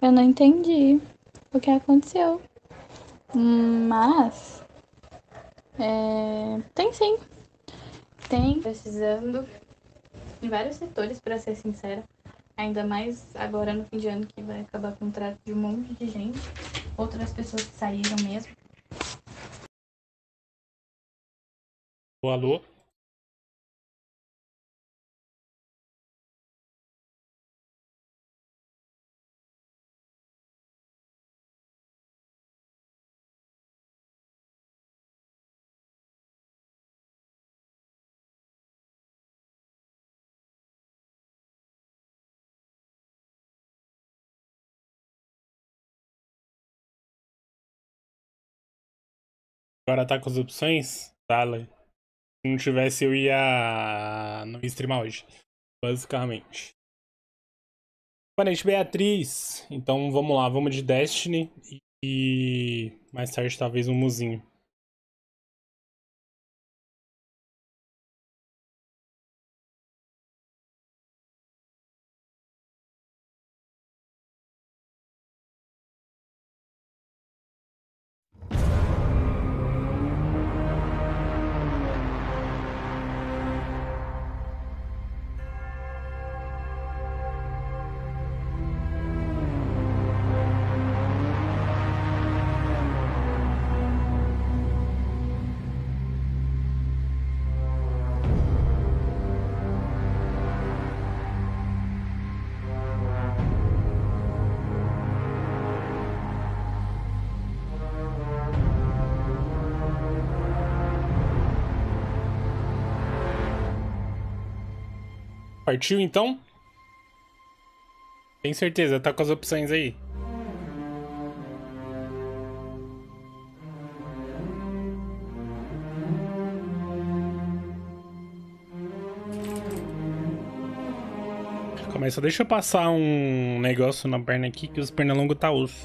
Eu não entendi o que aconteceu. Mas. É... Tem sim. Tem precisando em vários setores, para ser sincera. Ainda mais agora no fim de ano que vai acabar o contrato de um monte de gente. Outras pessoas que saíram mesmo. Alô? Agora tá com as opções? Dale. Se não tivesse, eu ia. Não ia streamar hoje. Basicamente. Boa noite, Beatriz. Então vamos lá, vamos de Destiny e mais tarde talvez um muzinho. Partiu então? Tem certeza, tá com as opções aí. Começa, deixa eu passar um negócio na perna aqui que os pernalongos tá osso.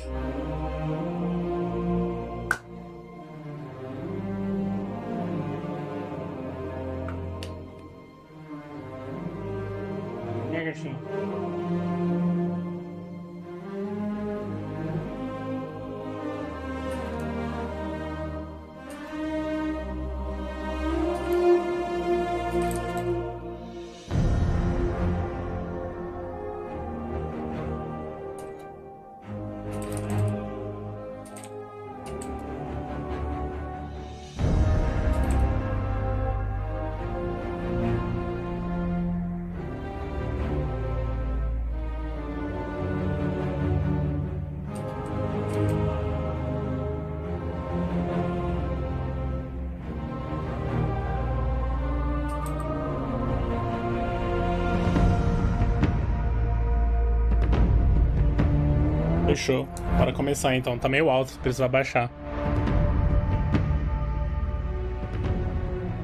Começar então. Tá meio alto, precisa baixar.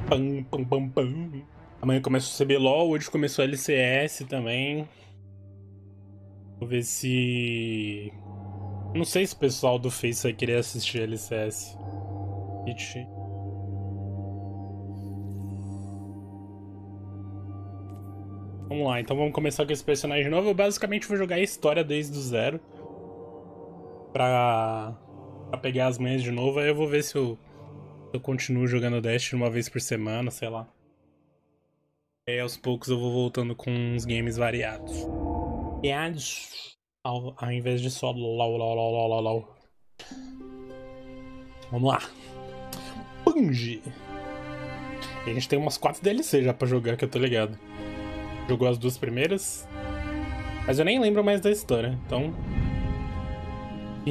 Pam, pam, pam, pam. Amanhã começa o CBLOL, hoje começou a LCS também. Vou ver se. Não sei se o pessoal do Face vai querer assistir LCS. Vamos lá, então vamos começar com esse personagem novo. Eu basicamente vou jogar a história desde o zero pra, pra pegar as manhas de novo. Aí eu vou ver se eu, eu continuo jogando Destiny uma vez por semana, sei lá. Aí aos poucos eu vou voltando com uns games variados. Variados. Ao, ao invés de só lau, lau, lau, lau, lau. Vamos lá. Bungie. E a gente tem umas 4 DLC já pra jogar, que eu tô ligado. Jogou as duas primeiras. Mas eu nem lembro mais da história, então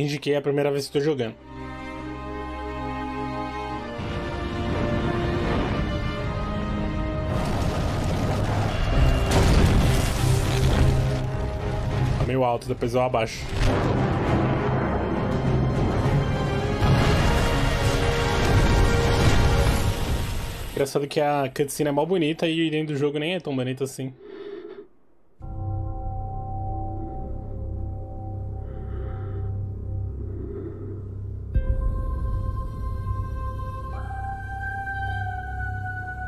indiquei a primeira vez que estou jogando. Tá meio alto, depois eu abaixo. Engraçado que a cutscene é mal bonita e dentro do jogo nem é tão bonita assim.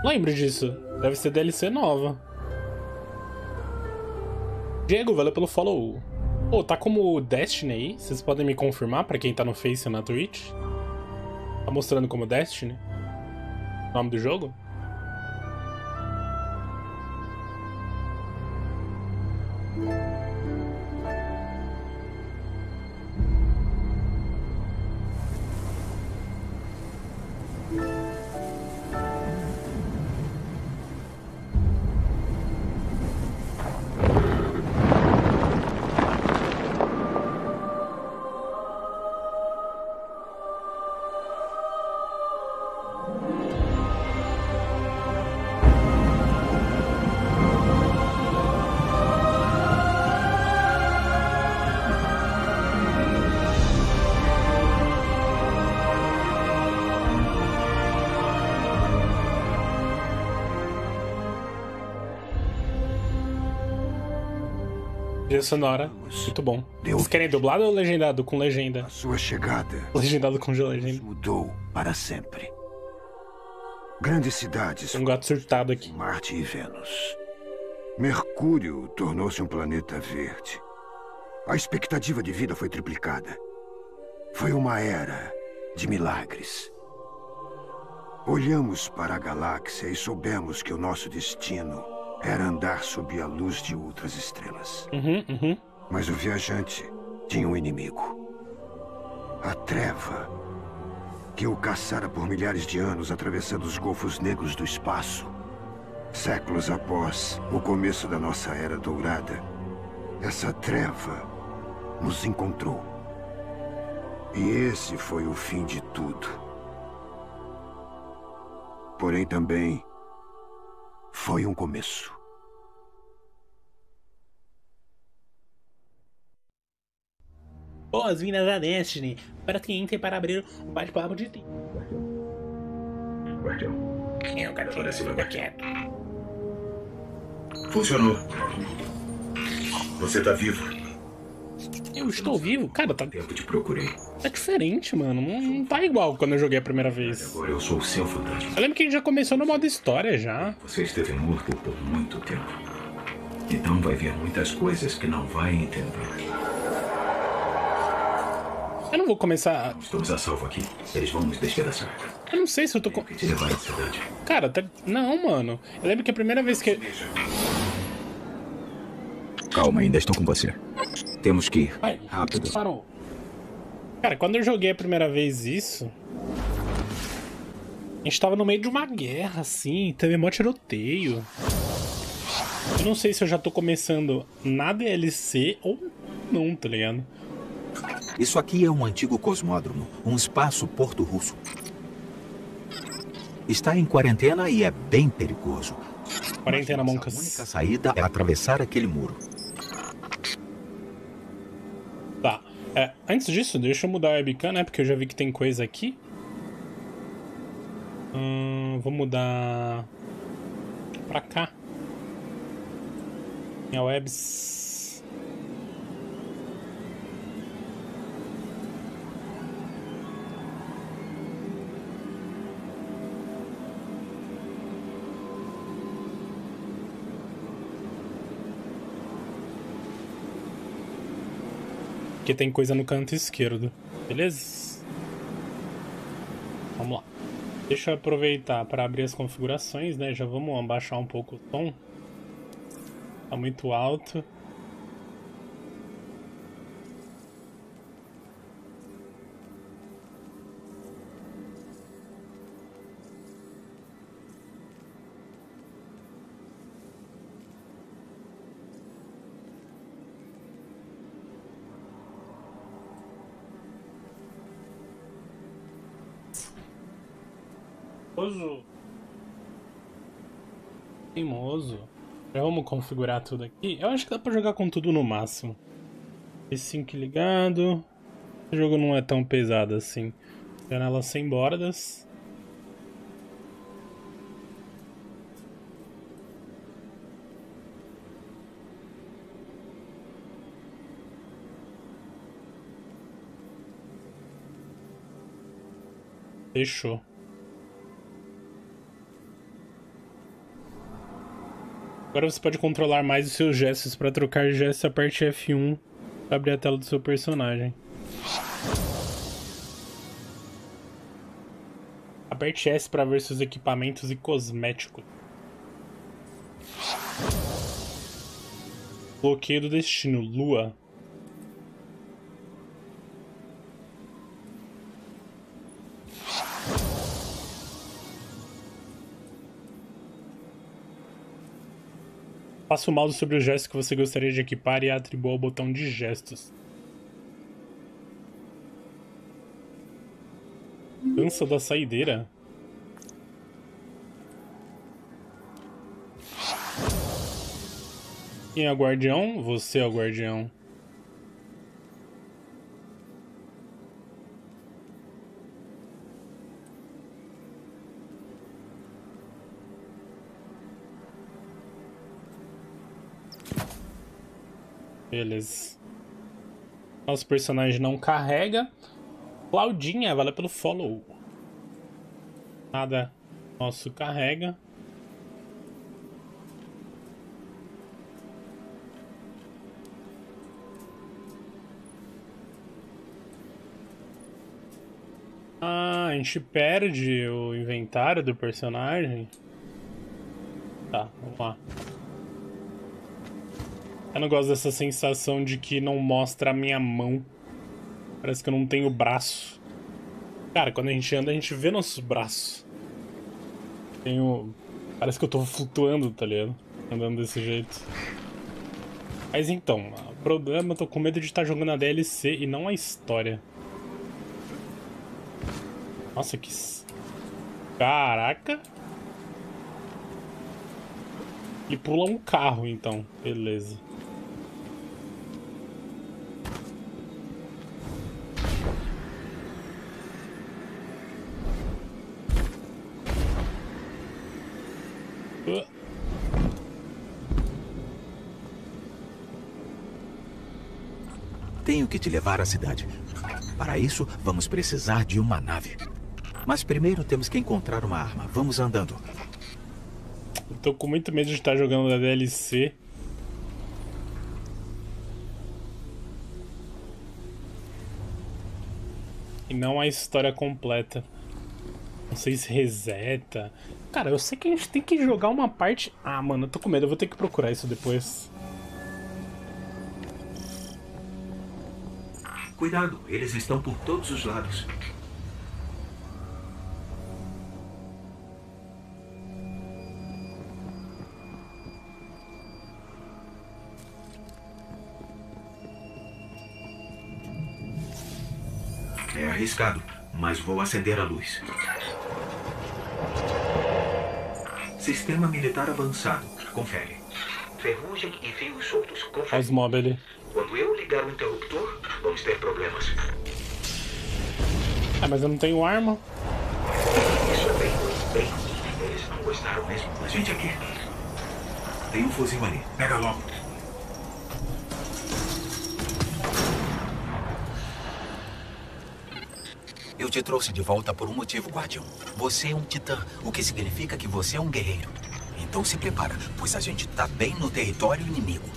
Lembro disso. Deve ser DLC nova. Diego, valeu pelo follow. Pô, oh, tá como Destiny aí? Vocês podem me confirmar pra quem tá no Face ou na Twitch? Tá mostrando como Destiny? O nome do jogo? Trilha sonora, muito bom. Vocês querem dublado ou legendado com legenda? A sua chegada. Legendado com legenda. Mudou para sempre. Grandes cidades. Tem um gato surtado aqui. Marte e Vênus. Mercúrio tornou-se um planeta verde. A expectativa de vida foi triplicada. Foi uma era de milagres. Olhamos para a galáxia e soubemos que o nosso destino era andar sob a luz de outras estrelas. Uhum, uhum. Mas o viajante tinha um inimigo. A treva, que o caçara por milhares de anos atravessando os golfos negros do espaço. Séculos após o começo da nossa era dourada, essa treva nos encontrou. E esse foi o fim de tudo. Porém, também foi um começo. Boas-vindas a Destiny. Para que entre para abrir um bate-papo de tempo. Guardião. Eu quero Agora se vai quieto. Funcionou. Você tá vivo. Eu estou vivo? Cara, tá, Tempo te procurei. tá diferente, mano. Não, não tá igual quando eu joguei a primeira vez. Agora eu sou o seu fantasma. Eu lembro que a gente já começou no modo história já. Você esteve morto por muito tempo. Então vai ver muitas coisas que não vai entender. Eu não vou começar. Estamos a salvo aqui. Eles vão nos despedaçar. Eu não sei se eu tô com. Cara, tá... não, mano. Eu lembro que a primeira vez que. Calma, ainda estou com você. Temos que ir. Ai, Rápido. Parou. Cara, quando eu joguei a primeira vez isso. A gente tava no meio de uma guerra, assim, teve mó tiroteio. Eu não sei se eu já tô começando na DLC ou não, tá ligado? Isso aqui é um antigo cosmódromo, um espaço porto russo. Está em quarentena e é bem perigoso. Quarentena, Moncas. A única saída é atravessar aquele muro. É, antes disso, deixa eu mudar a webcam, né? Porque eu já vi que tem coisa aqui. Hum, vou mudar pra cá. Minha webs. Porque tem coisa no canto esquerdo. Beleza? Vamos lá. Deixa eu aproveitar para abrir as configurações, né? Já vamos abaixar um pouco o tom. Tá muito alto. Teimoso. Teimoso. Já vamos configurar tudo aqui. Eu acho que dá pra jogar com tudo no máximo. P5 ligado. O jogo não é tão pesado assim. Janela sem bordas. Fechou. Agora você pode controlar mais os seus gestos. Para trocar gestos, aperte F1 Pra abrir a tela do seu personagem. Aperte S para ver seus equipamentos e cosméticos. Bloqueio do destino, Lua. Passe o mouse sobre o gesto que você gostaria de equipar e atribua o botão de gestos. Dança da saideira? Quem é o guardião? Você é o guardião. Beleza. Nosso personagem não carrega. Claudinha, vale pelo follow. Nada nosso carrega. Ah, a gente perde o inventário do personagem. Tá, vamos lá. Eu não gosto dessa sensação de que não mostra a minha mão. Parece que eu não tenho braço. Cara, quando a gente anda, a gente vê nossos braços. Tenho. Parece que eu tô flutuando, tá ligado? Andando desse jeito. Mas então, o problema, eu tô com medo de estar tá jogando a DLC e não a história. Nossa, que. Caraca! E pula um carro, então. Beleza. Que te levar à cidade. Para isso, vamos precisar de uma nave. Mas primeiro temos que encontrar uma arma. Vamos andando. Eu tô com muito medo de estar jogando a DLC. E não a história completa. Não sei se reseta. Cara, eu sei que a gente tem que jogar uma parte... Ah, mano, eu tô com medo. Eu vou ter que procurar isso depois. Cuidado, eles estão por todos os lados. É arriscado, mas vou acender a luz. Sistema militar avançado. Confere. Ferrugem e fios soltos. Confere. Os móveis. Quando eu ligar o interruptor, vamos ter problemas. Ah, mas eu não tenho arma. Isso é bem, bem. Eles não gostaram mesmo. A gente aqui. Tem um fuzil ali. Pega logo. Eu te trouxe de volta por um motivo, Guardião. Você é um titã, o que significa que você é um guerreiro. Então se prepara, pois a gente tá bem no território inimigo.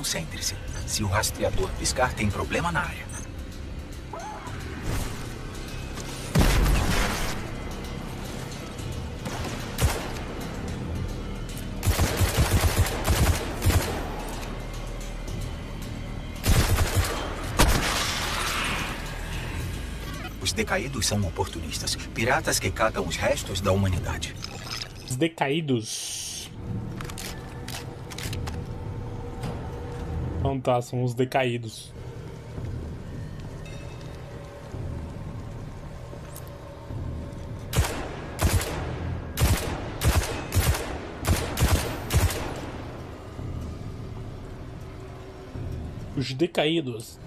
Concentre-se. Se o rastreador piscar, tem problema na área. Os decaídos são oportunistas, piratas que catam os restos da humanidade. Os decaídos. Não tá, são os decaídos. Os decaídos.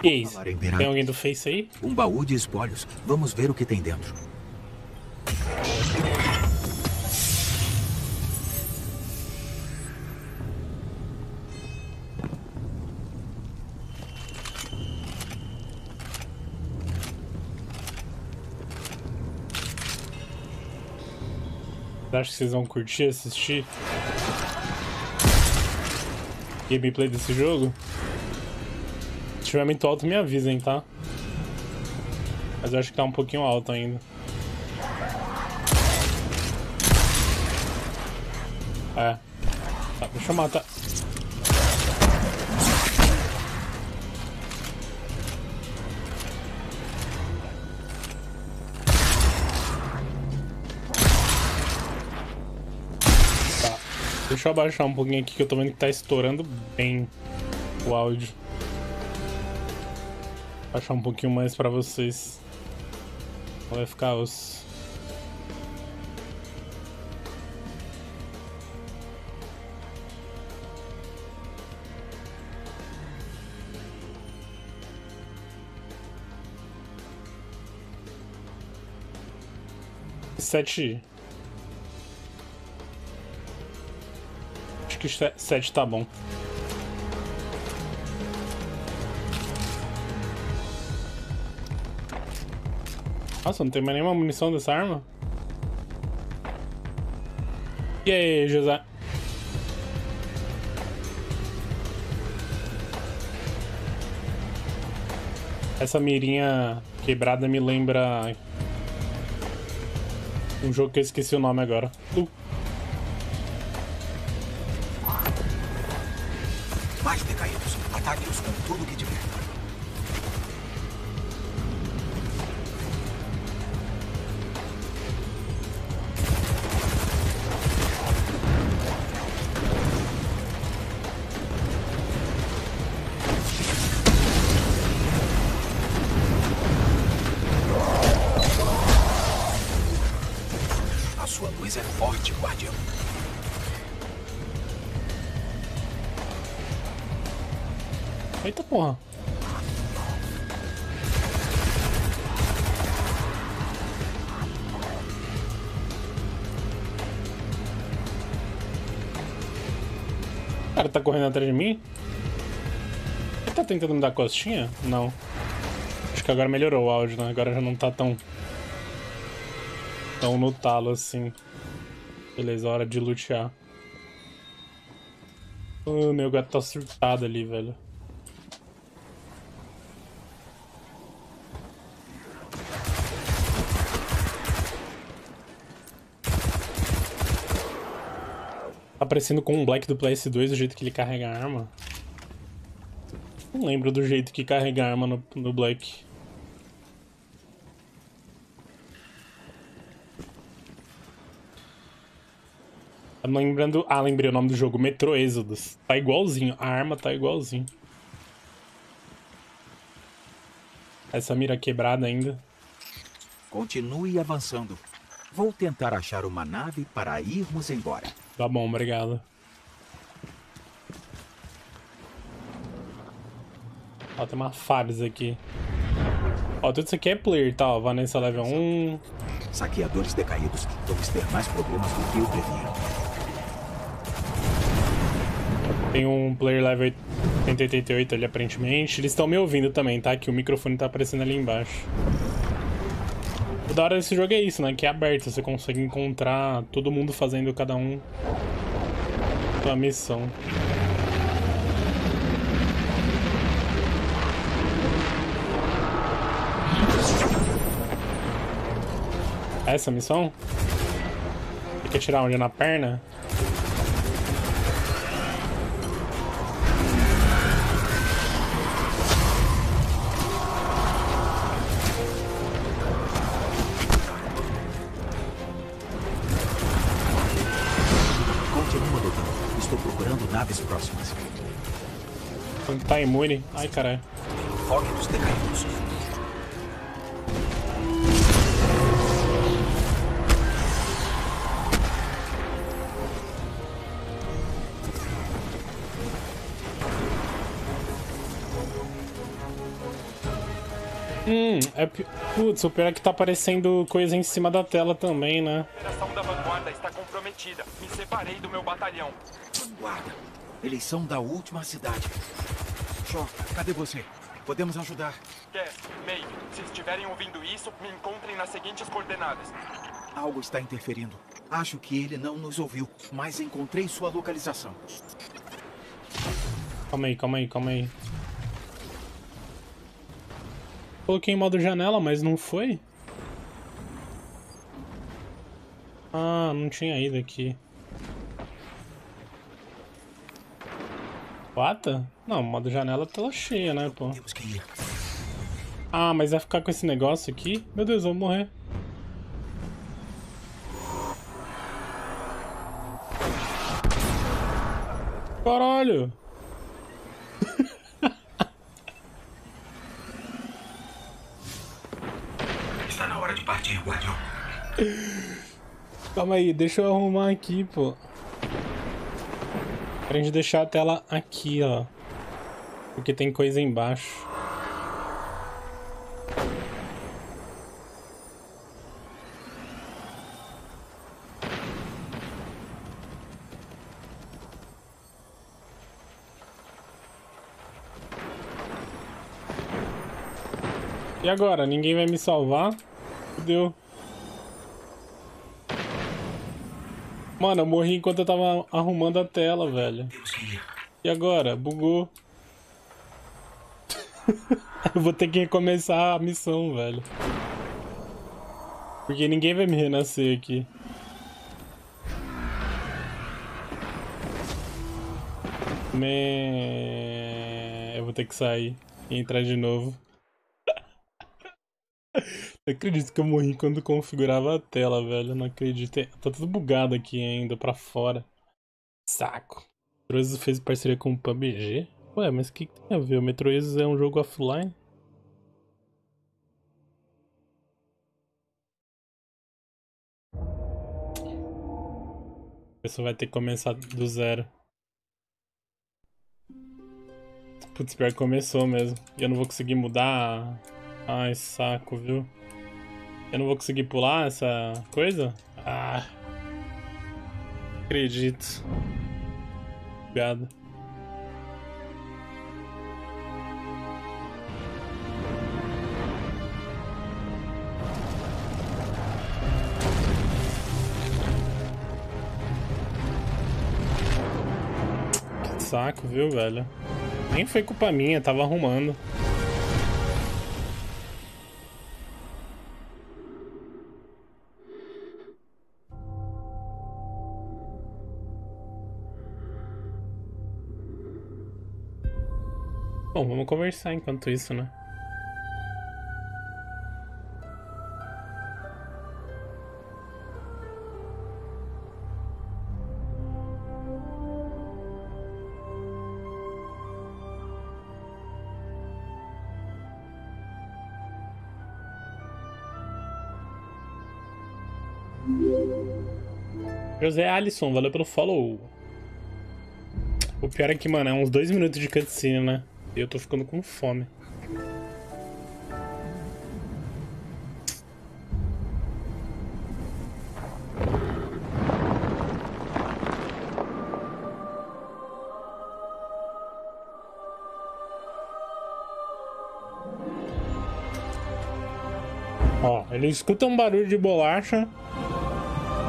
Que isso? Falar, Tem alguém do Face aí? Um baú de espólios. Vamos ver o que tem dentro. Acham que vocês vão curtir assistir? Gameplay desse jogo? Se estiver muito alto, me avisem, tá? Mas eu acho que tá um pouquinho alto ainda. É. Tá, deixa eu matar. Deixa eu abaixar um pouquinho aqui que eu tô vendo que tá estourando bem o áudio. Baixar um pouquinho mais pra vocês. Vai ficar os. Sete. Acho que se- sete tá bom. Nossa, não tem mais nenhuma munição dessa arma? E aí, José? Essa mirinha quebrada me lembra um jogo que eu esqueci o nome agora. Uh, sua luz é forte, guardião. Eita porra. O cara tá correndo atrás de mim? Ele tá tentando me dar costinha? Não. Acho que agora melhorou o áudio, né? Agora já não tá tão. Tão no talo assim. Beleza, hora de lutear. Oh, meu gato tá surtado ali, velho. Tá parecendo com um Black do PS2 o jeito que ele carrega a arma. Não lembro do jeito que carrega a arma no, no Black. Lembrando. Ah, lembrei o nome do jogo: Metro Exodus. Tá igualzinho, a arma tá igualzinho. Essa mira quebrada ainda. Continue avançando. Vou tentar achar uma nave para irmos embora. Tá bom, obrigado. Ó, tem uma Fabs aqui. Ó, tudo isso aqui é player, tá? Ó, Vanessa level 1. Saqueadores decaídos. Vamos ter mais problemas do que eu previa. Tem um player level 188 ali, aparentemente. Eles estão me ouvindo também, tá? Que o microfone tá aparecendo ali embaixo. O da hora desse jogo é isso, né? Que é aberto. Você consegue encontrar todo mundo fazendo cada um sua missão. Essa missão? Tem que atirar onde? Na perna? Tá imune. Ai, caralho. Fogue dos decaídos. Hum, é. Putz, o pior é que tá aparecendo coisa em cima da tela também, né? A operação da vanguarda está comprometida. Me separei do meu batalhão. Vanguarda. Eles são da última cidade. Shaw, cadê você? Podemos ajudar. Cass, May, se estiverem ouvindo isso, me encontrem nas seguintes coordenadas. Algo está interferindo. Acho que ele não nos ouviu, mas encontrei sua localização. Calma aí, calma aí, calma aí. Coloquei em modo janela, mas não foi? Ah, não tinha ido aqui. Quata? Não, modo janela tela cheia, né, pô? Ah, mas vai ficar com esse negócio aqui? Meu Deus, eu vou morrer. Caralho! Está na hora de partir, guardião. Calma aí, deixa eu arrumar aqui, pô. Pra gente deixar a tela aqui, ó. Porque tem coisa embaixo. E agora? Ninguém vai me salvar? Fudeu. Mano, eu morri enquanto eu tava arrumando a tela, velho. E agora? Bugou. eu vou ter que recomeçar a missão, velho. Porque ninguém vai me renascer aqui. Man... Eu vou ter que sair e entrar de novo. Acredito que eu morri quando configurava a tela, velho. Não acredito. Tá tudo bugado aqui ainda pra fora. Saco. Metroids fez parceria com o PUBG? Ué, mas o que, que tem a ver? O Metroids é um jogo offline? A pessoa vai ter que começar do zero. Putz, pior que começou mesmo. E eu não vou conseguir mudar. Ai, saco, viu? Eu não vou conseguir pular essa coisa? Ah. Acredito. Obrigado. Saco, viu, velho? Nem foi culpa minha, tava arrumando. Bom, vamos conversar enquanto isso, né? José Alisson, valeu pelo follow. O pior é que, mano, é uns dois minutos de cutscene, né? Eu tô ficando com fome. Ó, ele escuta um barulho de bolacha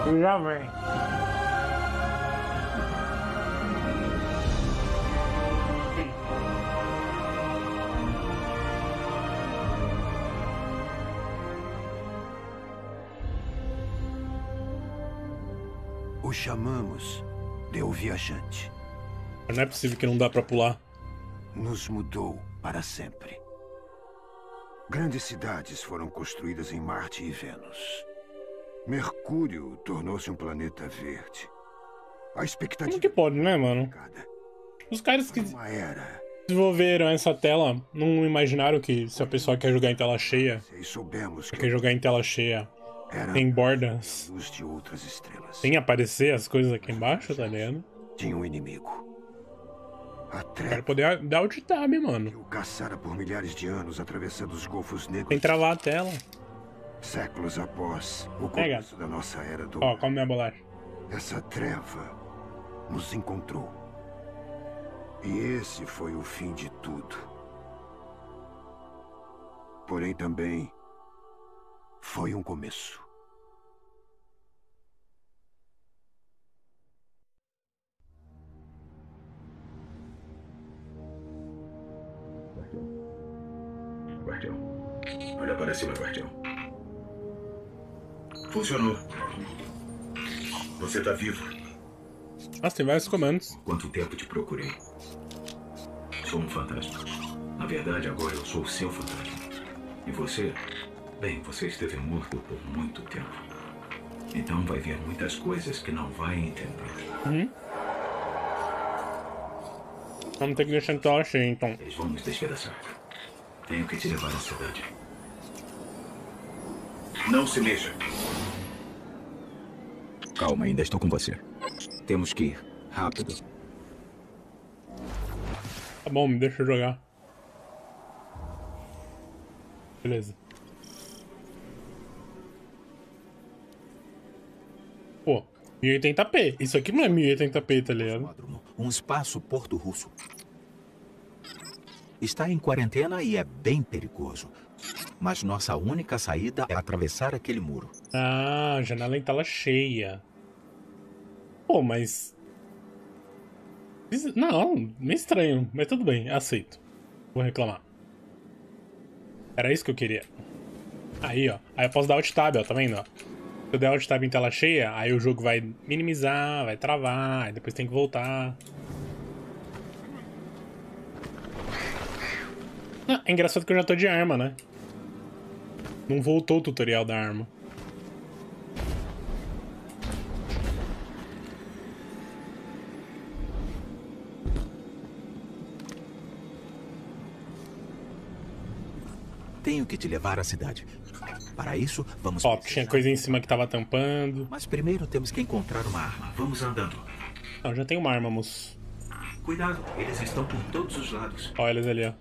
e já vem. Chamamos de o viajante. Não é possível que não dá pra pular. Nos mudou para sempre. Grandes cidades foram construídas em Marte e Vênus. Mercúrio tornou-se um planeta verde. A expectativa Como que pode, né, mano? Os caras que desenvolveram essa tela não imaginaram que se a pessoa quer jogar em tela cheia, E soubemos quer que jogar em tela cheia, era tem bordas, de outras estrelas. sem aparecer as coisas aqui embaixo, tá ligado? Tinha um inimigo. A Quero poder dar alt tab, mano. o caçara por milhares de anos atravessando os golfos negros, travar a tela. séculos após o começo da nossa era do Ó, come minha bolacha. Essa treva nos encontrou. E esse foi o fim de tudo. Porém, também foi um começo. Guardião. Olha para cima, guardião. Funcionou. Você tá vivo. Nossa, tem vários comandos. Quanto tempo te procurei? Sou um fantasma. Na verdade, agora eu sou o seu fantasma. E você? Bem, você esteve morto por muito tempo. Então vai ver muitas coisas que não vai entender. Vamos ter que deixar a cheia, então. Eles vão nos despedaçar. Tenho que te levar à cidade. Não se mexa. Calma, ainda estou com você. Temos que ir. Rápido. Tá bom, me deixa jogar. Beleza. 1080p. Isso aqui não é 1080p, tá ligado? Um espaço porto russo. Está em quarentena e é bem perigoso. Mas nossa única saída é atravessar aquele muro. Ah, janela em tela cheia. Pô, mas. Não, meio estranho, mas tudo bem, aceito. Vou reclamar. Era isso que eu queria. Aí, ó. Aí eu posso dar alt tab, ó, tá vendo? Ó? Se eu der alt tab em tela cheia, aí o jogo vai minimizar, vai travar, aí depois tem que voltar. Ah, é engraçado que eu já tô de arma, né? Não voltou o tutorial da arma. Tenho que te levar à cidade. Para isso, vamos. Ó, tinha coisa em cima que tava tampando. Mas primeiro temos que encontrar uma arma. Vamos andando. Não, já tem uma arma, moço. Cuidado, eles estão por todos os lados. Ó, eles ali, ó.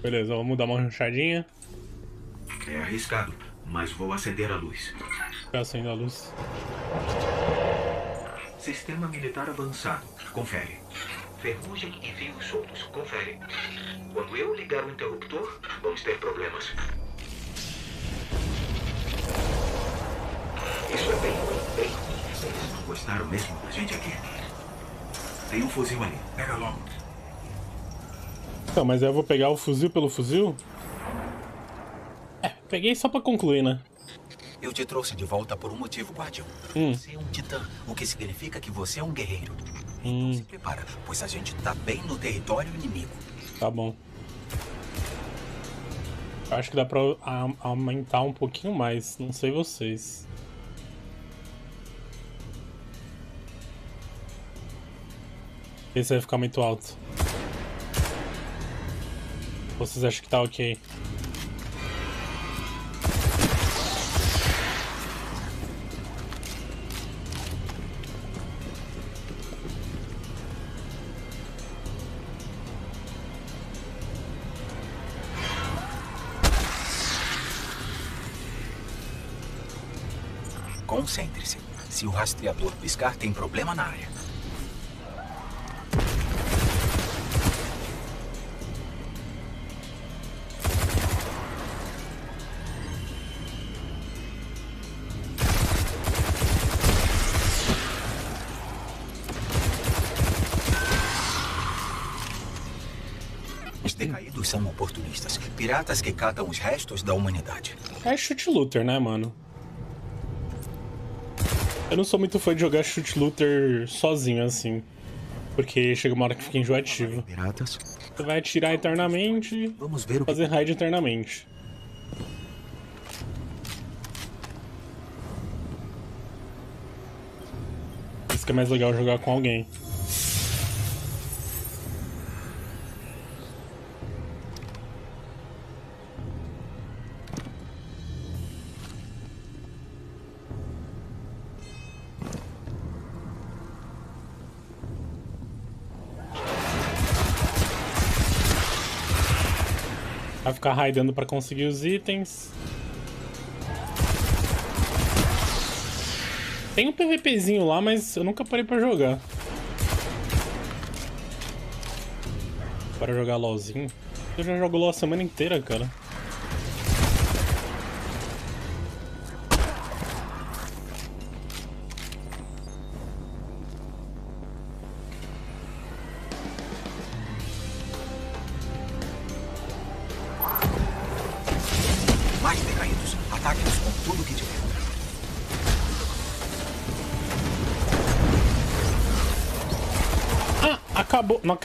Beleza, vamos dar uma ranchadinha. É arriscado, mas vou acender a luz. Ficar acendendo a luz. Sistema militar avançado. Confere. Ferrugem e fios soltos. Confere. Quando eu ligar o interruptor, vamos ter problemas. Gostaram mesmo gente aqui. Tem um fuzil ali. Pega logo. Então, mas eu vou pegar o fuzil pelo fuzil? É, peguei só pra concluir, né? Eu te trouxe de volta por um motivo, guardião. Hum. Você é um titã, o que significa que você é um guerreiro. Hum, Se prepara, pois a gente tá bem no território inimigo. tá bom. Acho que dá pra aumentar um pouquinho mais, não sei vocês. Esse vai ficar muito alto. Vocês acham que tá ok? Concentre-se. Se o rastreador piscar, tem problema na área. Piratas que catam os restos da humanidade. É shoot looter, né, mano? Eu não sou muito fã de jogar shoot looter sozinho, assim. Porque chega uma hora que fica enjoativo. Piratas, Você vai atirar eternamente, vamos ver o fazer raid eternamente. Isso que é mais legal jogar com alguém. Vai ficar raidando pra conseguir os itens. Tem um PVPzinho lá, mas eu nunca parei pra jogar. Para jogar LOLzinho. Eu já jogo LOL a semana inteira, cara.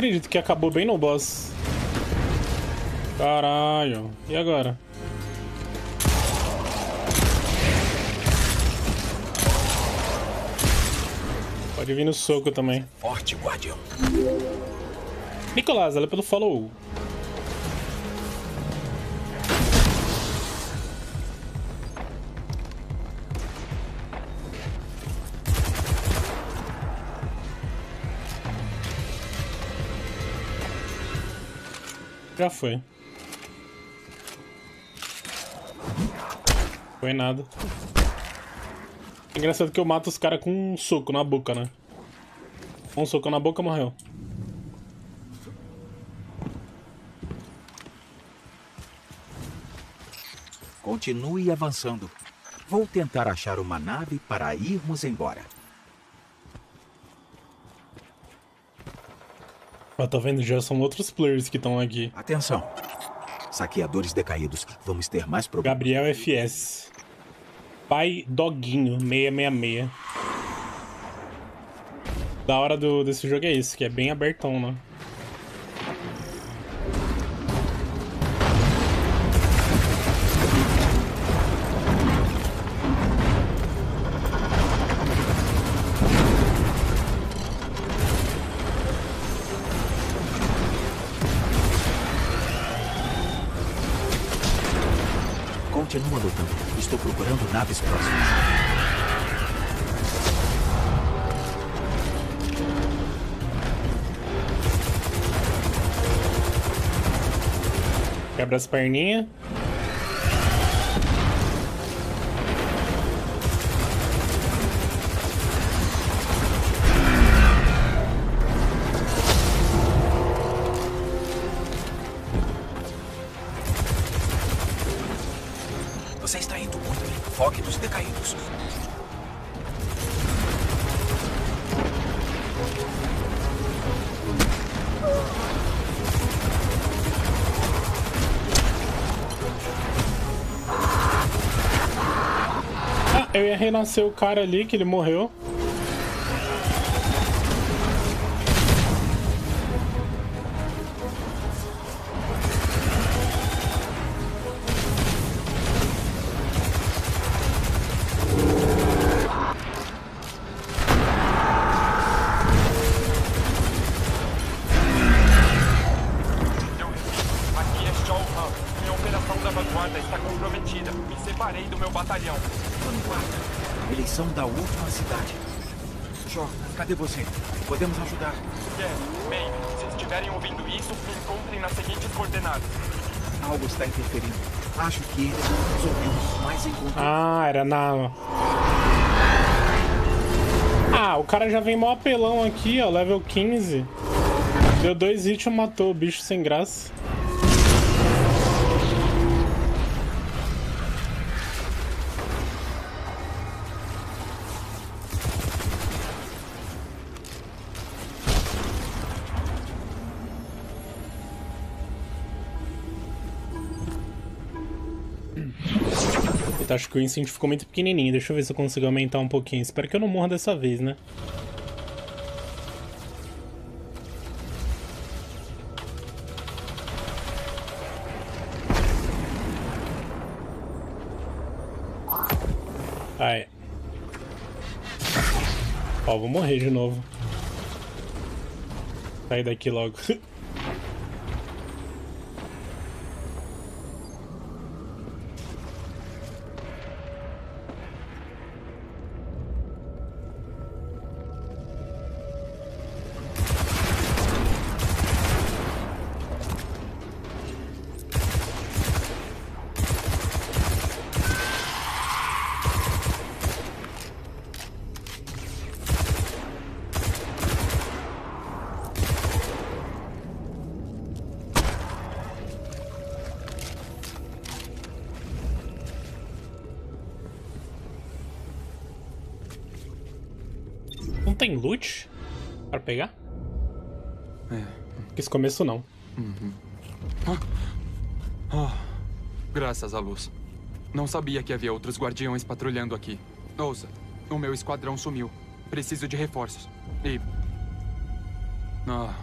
Acredito que acabou bem no boss. Caralho. E agora? Pode vir no soco também. Forte, guardião. Nicolás, ela é pelo follow. Já foi. Foi nada. Engraçado que eu mato os caras com um soco na boca, né? Um soco na boca, morreu. Continue avançando. Vou tentar achar uma nave para irmos embora. Ó, tá vendo? Já são outros players que estão aqui. Atenção. Saqueadores decaídos. Vamos ter mais problemas. Gabriel FS. Pai Doguinho 666. Da hora do, desse jogo é isso, que é bem abertão, né? Naves próximas. Quebra as perninhas. Renascer o cara ali, que ele morreu. Está interferindo. Acho que eles encontrou. Ah, era na. Ah, o cara já vem mó apelão aqui, ó, level 15. Deu dois hits e matou o bicho sem graça. Eita, acho que o incêndio ficou muito pequenininho. Deixa eu ver se eu consigo aumentar um pouquinho. Espero que eu não morra dessa vez, né? Ai. Ó, vou morrer de novo. Sair daqui logo. tem loot pra pegar? É. Esse começo não. Ah, graças à luz. Não sabia que havia outros guardiões patrulhando aqui. Ouça, o meu esquadrão sumiu. Preciso de reforços. E. Ah,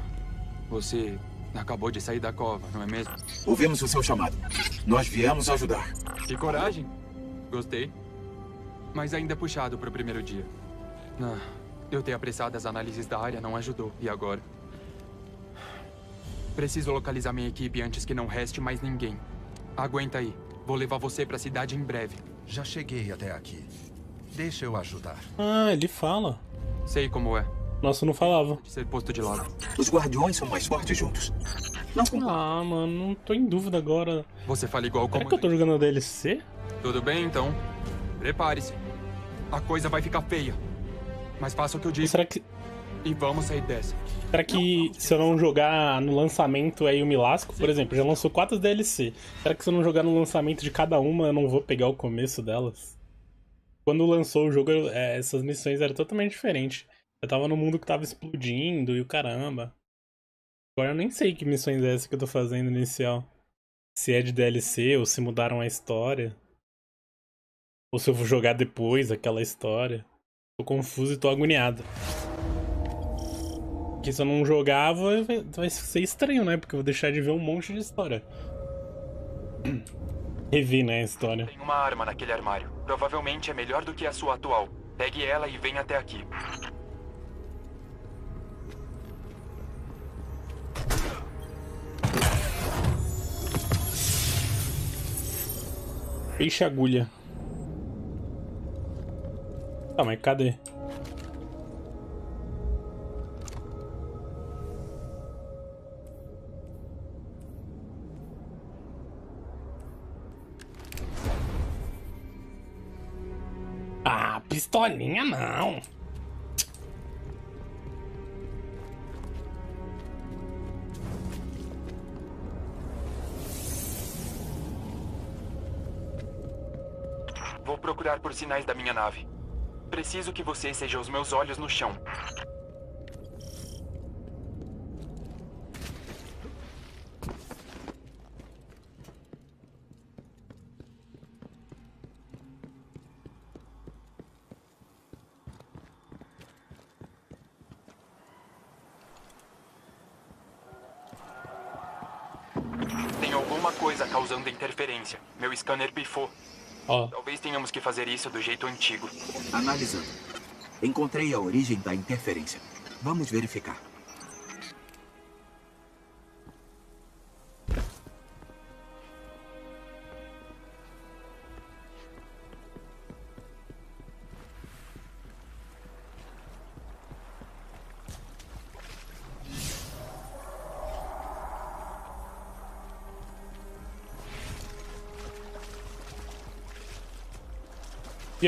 você acabou de sair da cova, não é mesmo? Ouvimos o seu chamado. Nós viemos ajudar. Que coragem! Gostei. Mas ainda é puxado para o primeiro dia. Ah, eu ter apressado as análises da área não ajudou. E agora? Preciso localizar minha equipe antes que não reste mais ninguém. Aguenta aí. Vou levar você para a cidade em breve. Já cheguei até aqui. Deixa eu ajudar. Ah, ele fala. Sei como é. Nossa, não falava. De ser posto de lado. Os guardiões são mais fortes juntos. Não. Ah, mano, não tô em dúvida agora. Você fala igual o Será que eu tô comandante. jogando DLC? Tudo bem, então. Prepare-se. A coisa vai ficar feia. Mas faça o que eu digo será que, e vamos sair dessa. será que se eu não jogar no lançamento aí eu me lasco? Por exemplo, já lançou quatro DLC. Será que se eu não jogar no lançamento de cada uma eu não vou pegar o começo delas? Quando lançou o jogo, eu- é, essas missões eram totalmente diferentes. Eu tava no mundo que tava explodindo e o caramba. Agora eu nem sei que missões é essa que eu tô fazendo inicial. Se é de DLC ou se mudaram a história. Ou se eu vou jogar depois aquela história. Tô confuso e tô agoniado. Porque se eu não jogar, vai, vai ser estranho, né? Porque eu vou deixar de ver um monte de história. Revi, né, a história. Tem uma arma naquele armário. Provavelmente é melhor do que a sua atual. Pegue ela e venha até aqui. Peixe agulha. Tá, mas cadê? Ah, pistolinha não. Vou procurar por sinais da minha nave. Preciso que você seja os meus olhos no chão. Tem alguma coisa causando interferência. Meu scanner pifou. Ó, Talvez tenhamos que fazer isso do jeito antigo. Analisando. Encontrei a origem da interferência. Vamos verificar.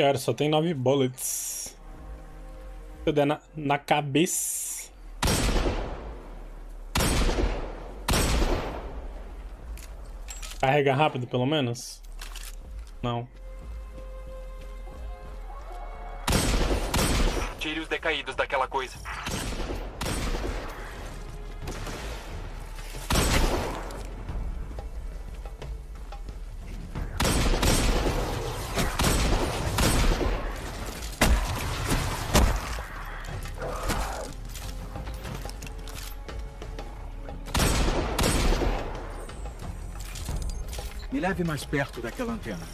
Pior, só tem nove bullets. Se eu der na, na cabeça. Carrega rápido, pelo menos? Não. Tire os decaídos daquela coisa. Leve mais perto daquela antena.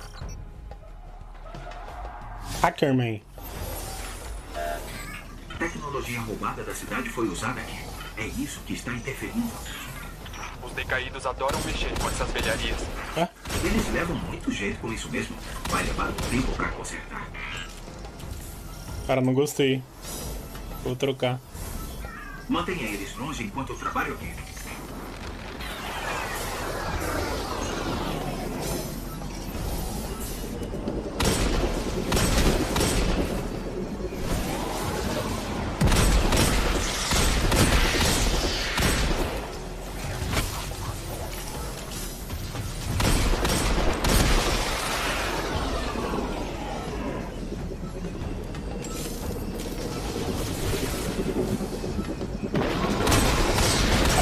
Hackerman. Tecnologia roubada da cidade foi usada aqui. É isso que está interferindo. Os decaídos adoram mexer com essas velharias. Eles levam muito jeito com isso mesmo. Vai levar um tempo para consertar. Cara, não gostei. Vou trocar. Mantenha eles longe enquanto eu trabalho aqui.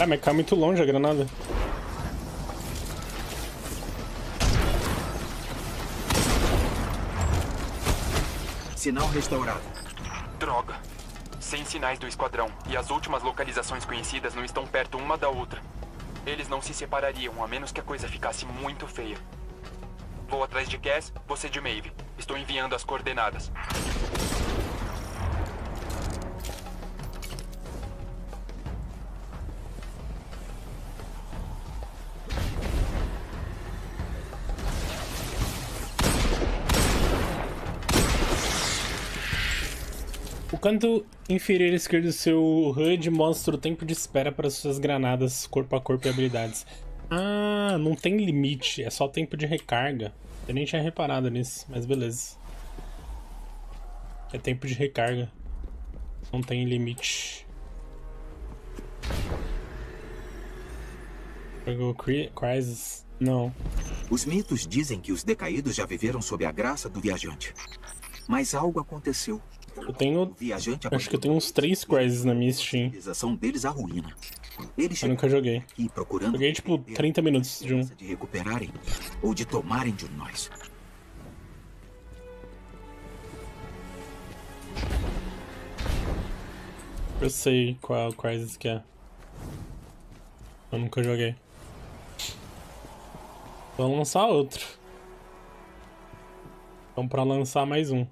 Cara, mas cai muito longe a granada. Sinal restaurado. Droga. Sem sinais do esquadrão. E as últimas localizações conhecidas não estão perto uma da outra. Eles não se separariam, a menos que a coisa ficasse muito feia. Vou atrás de Cass, você de Maeve. Estou enviando as coordenadas. O canto inferior esquerdo do seu HUD mostra o tempo de espera para suas granadas corpo a corpo e habilidades. Ah, não tem limite, é só tempo de recarga. Eu nem tinha reparado nisso, mas beleza. É tempo de recarga. Não tem limite. Cri- Crisis? Não. Os mitos dizem que os decaídos já viveram sob a graça do viajante. Mas algo aconteceu. Eu tenho. Acho que eu tenho uns três Crisis na minha Steam. deles à ruína. Eles Eu nunca joguei. aqui procurando Joguei tipo 30 minutos de um. de recuperarem ou de tomarem de nós. Eu sei qual Crisis que é. Eu nunca joguei. Vamos lançar outro. Vamos pra lançar mais um.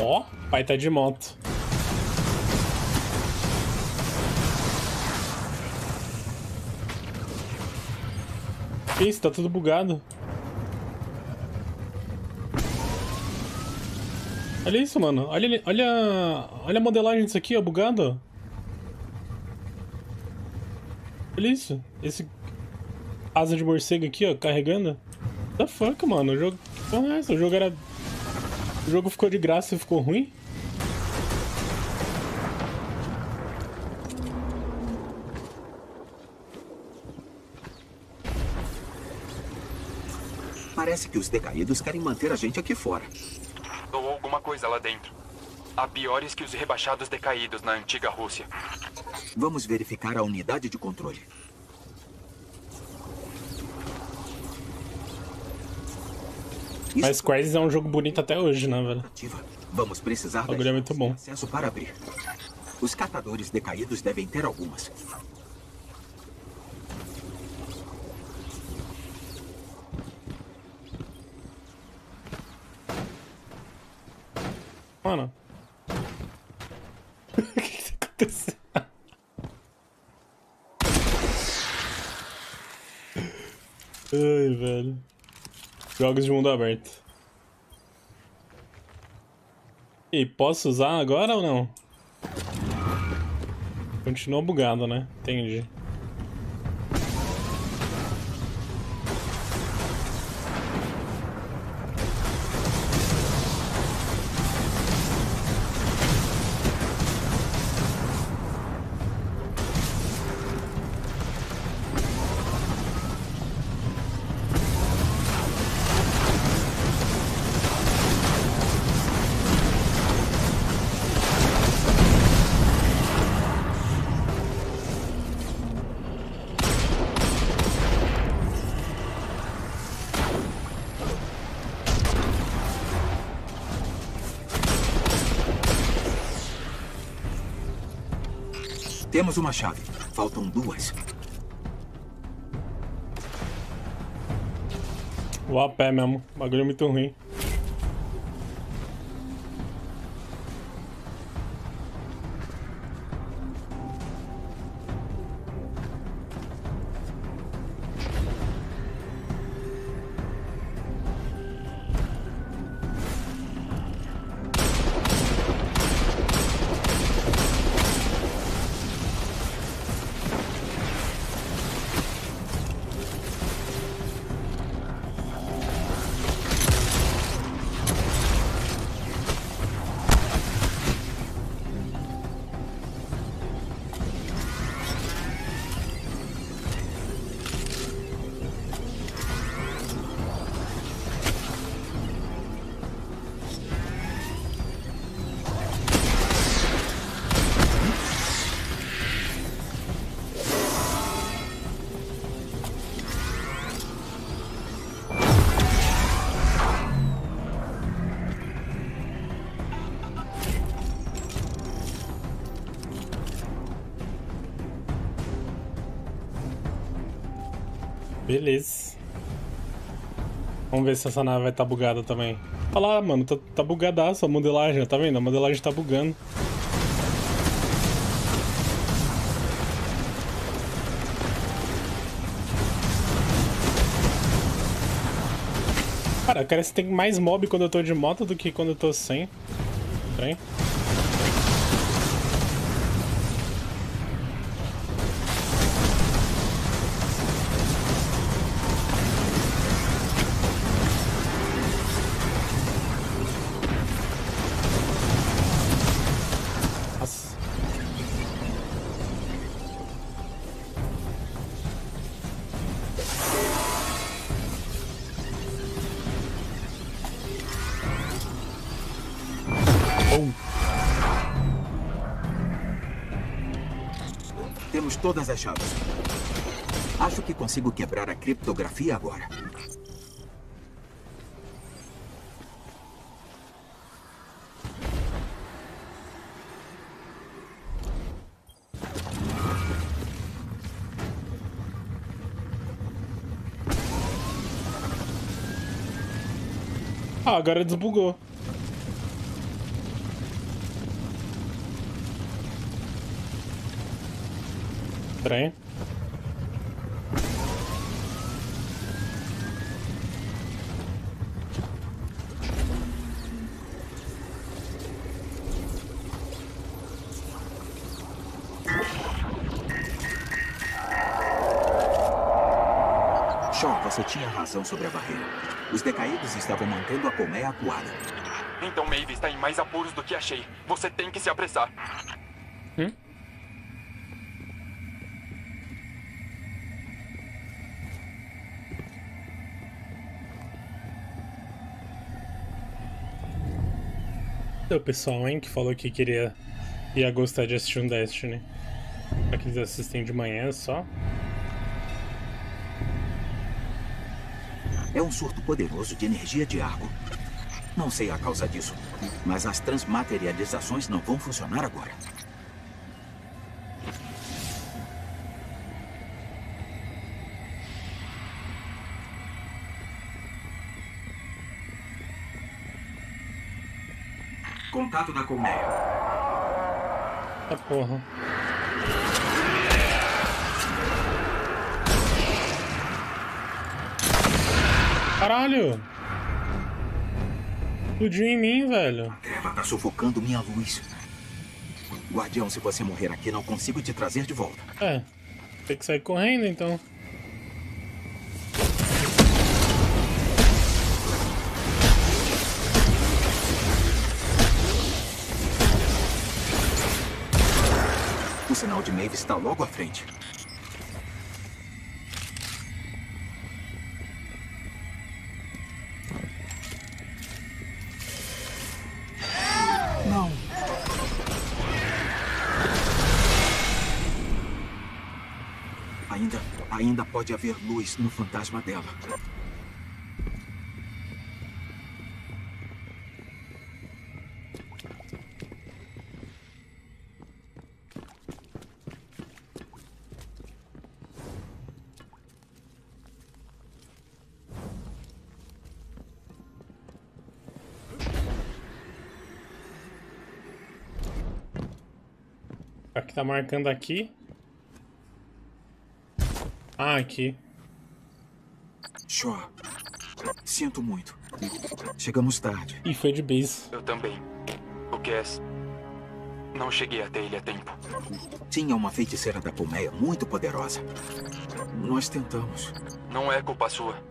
Ó, pai tá de moto. Isso, tá tudo bugado. Olha isso, mano. Olha, olha, olha a modelagem disso aqui, ó, bugado. Olha isso. Esse asa de morcego aqui, ó, carregando. What the fuck, mano? O jogo. Porra é essa? O jogo era. O jogo ficou de graça e ficou ruim? Parece que os decaídos querem manter a gente aqui fora. Ou alguma coisa lá dentro. Há piores que os rebaixados decaídos na antiga Rússia. Vamos verificar a unidade de controle. Mas Crysis é um jogo bonito até hoje, né, velho? Ativa. Vamos precisar O bagulho é muito bom. acesso para abrir. Os catadores decaídos devem ter algumas. Mano. o que que tá acontecendo? Ai, velho. Jogos de mundo aberto. E posso usar agora ou não? Continua bugado, né? Entendi. Temos uma chave. Faltam duas. Vou a pé mesmo. O bagulho muito ruim. Beleza. Vamos ver se essa nave vai estar tá bugada também. Olha lá, mano, tá, tá bugadaço a modelagem, tá vendo? A modelagem tá bugando. Cara, parece que tem mais mob quando eu tô de moto do que quando eu tô sem. Tem? Todas as chaves. Acho que consigo quebrar a criptografia agora. Ah, agora desbugou. Estranho. Shaw, você tinha razão sobre a barreira. Os decaídos estavam mantendo a colmeia acuada. Então Maeve está em mais apuros do que achei. Você tem que se apressar. Hum? O pessoal, hein, que falou que queria ia gostar de assistir um Destiny. Pra que eles assistem de manhã só. É um surto poderoso de energia de arco. Não sei a causa disso, mas as transmaterializações não vão funcionar agora. Contato da colmeia. Ah, porra. Caralho! Explodiu em mim, velho. A treva tá sufocando minha luz. Guardião, se você morrer aqui, não consigo te trazer de volta. É. Tem que sair correndo, então. Sinal de Maeve está logo à frente. Não. Ainda, ainda pode haver luz no fantasma dela. Tá marcando aqui? Ah, aqui. Shaw, sinto muito. Chegamos tarde. E foi de base. Eu também. O Cass. Não cheguei até ele a tempo. Tinha uma feiticeira da colmeia muito poderosa. Nós tentamos. Não é culpa sua.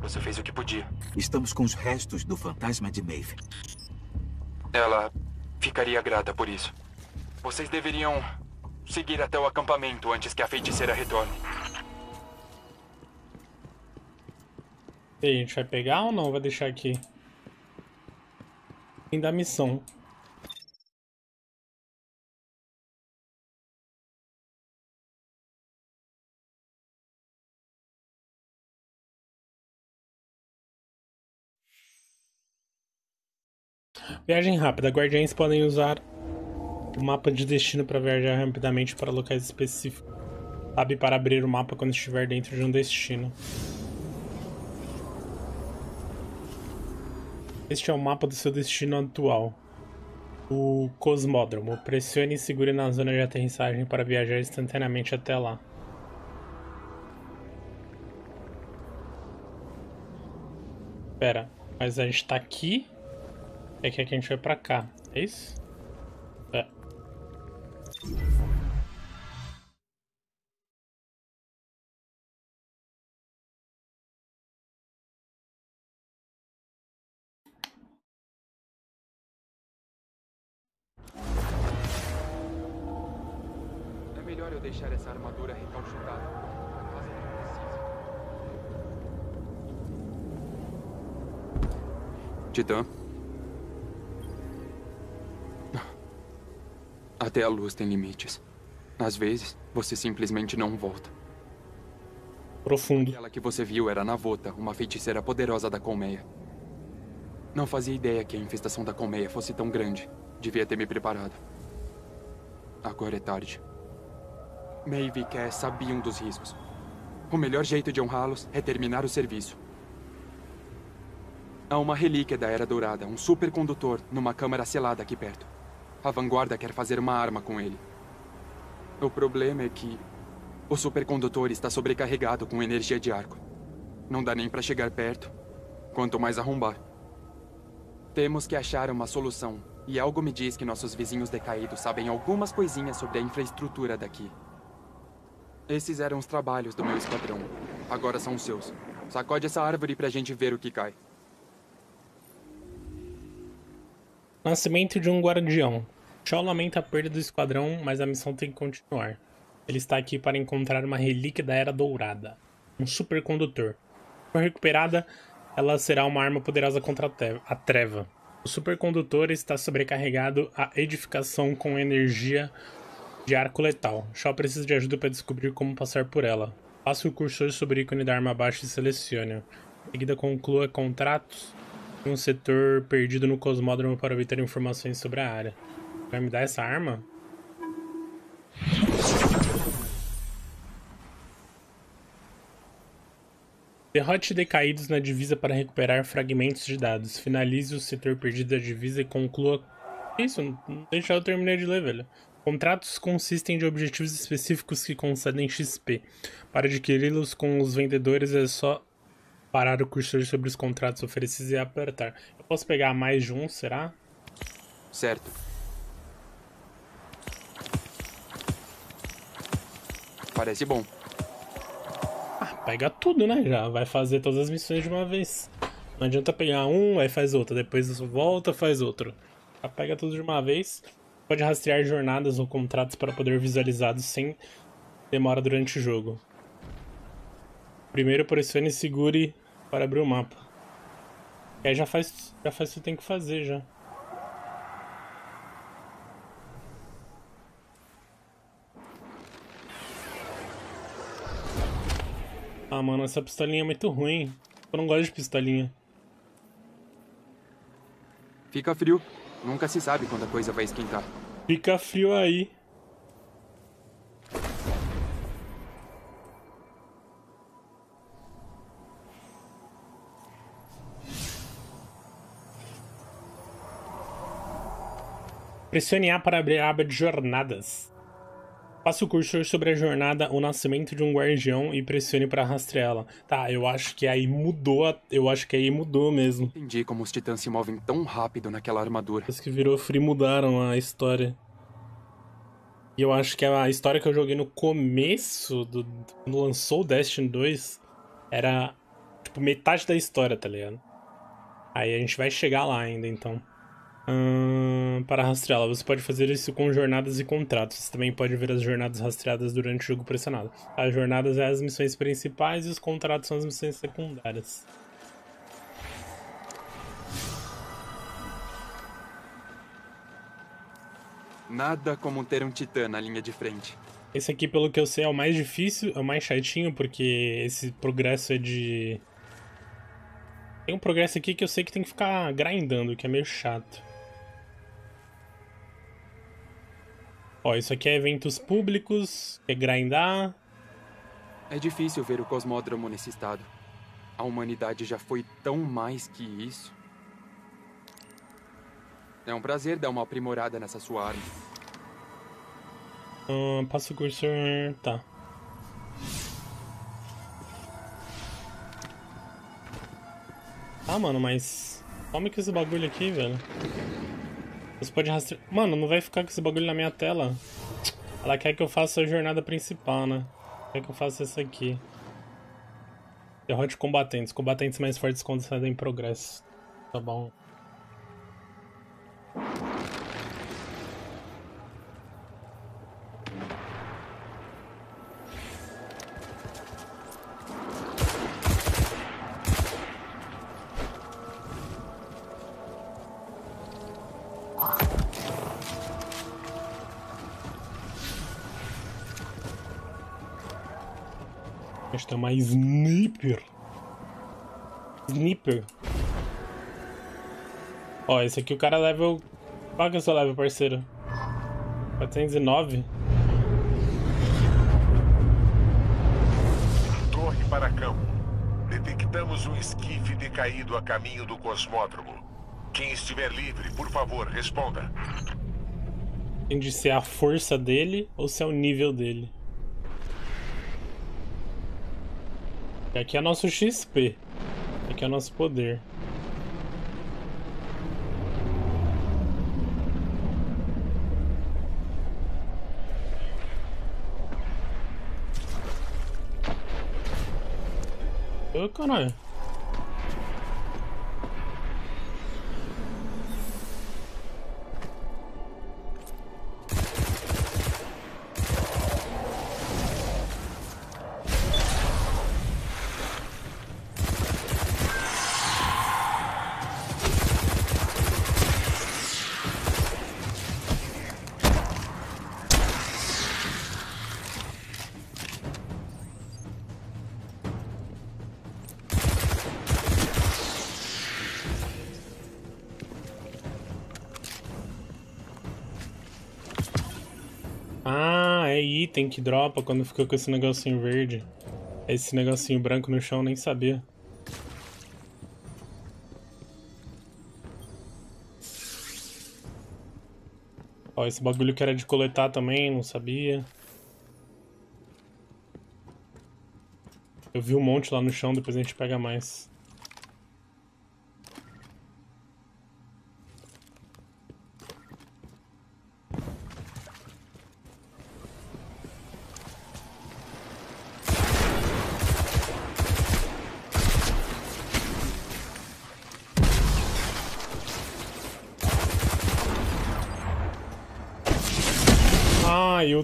Você fez o que podia. Estamos com os restos do fantasma de Maeve. Ela ficaria grata por isso. Vocês deveriam seguir até o acampamento antes que a feiticeira retorne. E aí, a gente vai pegar ou não? Vai deixar aqui? Fim da missão. Viagem rápida. Guardiães podem usar o mapa de destino para viajar rapidamente para locais específicos. Sabe para abrir o mapa quando estiver dentro de um destino. Este é o mapa do seu destino atual. O Cosmódromo. Pressione e segure na zona de aterrissagem para viajar instantaneamente até lá. Pera, mas a gente tá aqui. É que a gente vai pra cá. É isso? É. Melhor eu deixar essa armadura recalchutada. Titã. Até a luz tem limites. Às vezes, você simplesmente não volta. Profundo. Aquela que você viu era Navota, uma feiticeira poderosa da colmeia. Não fazia ideia que a infestação da colmeia fosse tão grande. Devia ter me preparado. Agora é tarde. Maeve e Cass sabiam dos riscos. O melhor jeito de honrá-los é terminar o serviço. Há uma relíquia da Era Dourada, um supercondutor, numa câmara selada aqui perto. A vanguarda quer fazer uma arma com ele. O problema é que o supercondutor está sobrecarregado com energia de arco. Não dá nem para chegar perto, quanto mais arrombar. Temos que achar uma solução, e algo me diz que nossos vizinhos decaídos sabem algumas coisinhas sobre a infraestrutura daqui. Esses eram os trabalhos do meu esquadrão. Agora são os seus. Sacode essa árvore pra gente ver o que cai. Nascimento de um guardião. Shaw lamenta a perda do esquadrão, mas a missão tem que continuar. Ele está aqui para encontrar uma relíquia da Era Dourada, um supercondutor. For recuperada, ela será uma arma poderosa contra a treva. O supercondutor está sobrecarregado à edificação com energia de arco letal. Shaw precisa de ajuda para descobrir como passar por ela. Passe o cursor sobre o ícone da arma abaixo e selecione. Em seguida, conclua contratos um setor perdido no cosmódromo para obter informações sobre a área. Vai me dar essa arma? Derrote decaídos na divisa para recuperar fragmentos de dados. Finalize o setor perdido da divisa e conclua. Isso, deixa eu terminar de ler, velho. Contratos consistem de objetivos específicos que concedem XP. Para adquiri-los com os vendedores é só parar o cursor sobre os contratos oferecidos e apertar. Eu posso pegar mais de um, será? Certo. Parece bom. Ah, pega tudo, né? Já vai fazer todas as missões de uma vez. Não adianta pegar um, aí faz outra, depois volta, faz outro. Já pega tudo de uma vez. Pode rastrear jornadas ou contratos para poder visualizá-los sem demora durante o jogo. Primeiro pressione e segure para abrir o mapa. E aí já faz, já faz o que tem que fazer já. Ah, mano, essa pistolinha é muito ruim. Eu não gosto de pistolinha. Fica frio. Nunca se sabe quando a coisa vai esquentar. Fica frio aí. Pressione A para abrir a aba de jornadas. Passe o cursor sobre a jornada O Nascimento de um Guardião e pressione para rastreá-la. Tá, eu acho que aí mudou, a- eu acho que aí mudou mesmo. Entendi como os titãs se movem tão rápido naquela armadura. Os que virou Free mudaram a história. E eu acho que a história que eu joguei no começo, do, quando lançou o Destiny 2, era tipo metade da história, tá ligado? Aí a gente vai chegar lá ainda, então. Para rastreá-la, você pode fazer isso com jornadas e contratos. Você também pode ver as jornadas rastreadas durante o jogo pressionado. As jornadas são as missões principais e os contratos são as missões secundárias. Nada como ter um titã na linha de frente. Esse aqui, pelo que eu sei, é o mais difícil, é o mais chatinho, porque esse progresso é de. Tem um progresso aqui que eu sei que tem que ficar grindando, que é meio chato. Ó, isso aqui é eventos públicos, é grindar. É difícil ver o cosmódromo nesse estado. A humanidade já foi tão mais que isso. É um prazer dar uma aprimorada nessa sua arma. Hum, passa o cursor. Tá. Ah, mano, mas. Tome com esse bagulho aqui, velho. Você pode rastrear. Mano, não vai ficar com esse bagulho na minha tela. Ela quer que eu faça a jornada principal, né? Quer que eu faça essa aqui. Derrote combatentes. Combatentes mais fortes concedem progresso. Tá bom. Sniper. Sniper. Ó, esse aqui o cara level... Qual que é o seu level, parceiro? 409? Torre para campo. Detectamos um esquife decaído a caminho do cosmódromo. Quem estiver livre, por favor, responda. Tem de ser a força dele ou se é o nível dele. Aqui é nosso XP. Aqui é nosso poder. Ô, caralho. Item que dropa quando fica com esse negocinho verde. Esse negocinho branco no chão, nem sabia. Ó, esse bagulho que era de coletar também, não sabia. Eu vi um monte lá no chão, depois a gente pega mais.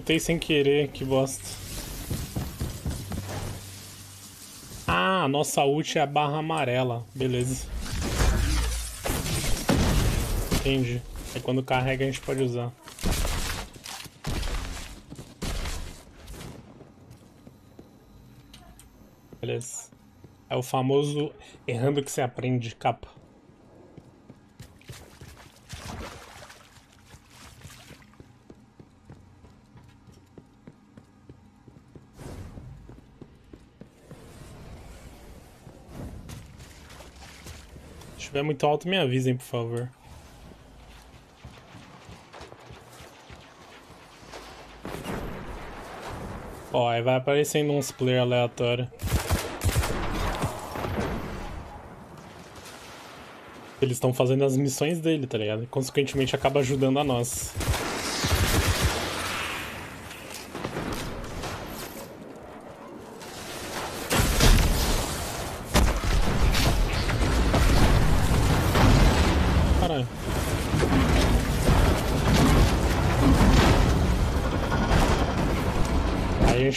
Eu ultei sem querer, que bosta. Ah, a nossa ult é a barra amarela. Beleza. Entendi. É quando carrega a gente pode usar. Beleza. É o famoso errando que você aprende, capa. Estiver muito alto, me avisem, por favor. Ó, aí vai aparecendo uns player aleatório. Eles estão fazendo as missões dele, tá ligado? E consequentemente acaba ajudando a nós.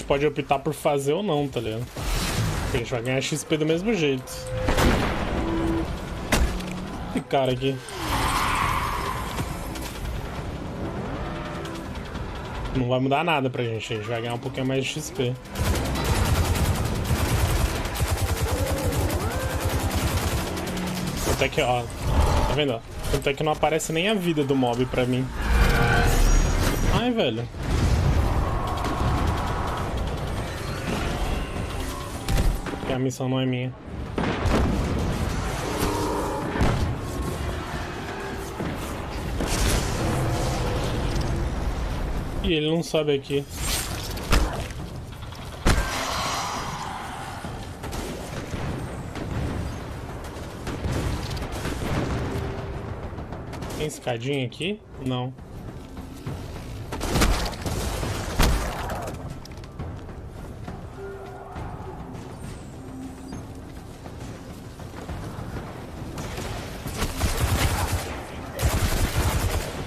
Pode optar por fazer ou não, tá ligado? Porque a gente vai ganhar XP do mesmo jeito. Esse cara aqui. Não vai mudar nada pra gente, a gente vai ganhar um pouquinho mais de XP. Até que, ó. Tá vendo? ó? Tanto é que não aparece nem a vida do mob pra mim. Ai, velho. A missão não é minha. E ele não sobe aqui. Tem escadinha aqui? Não.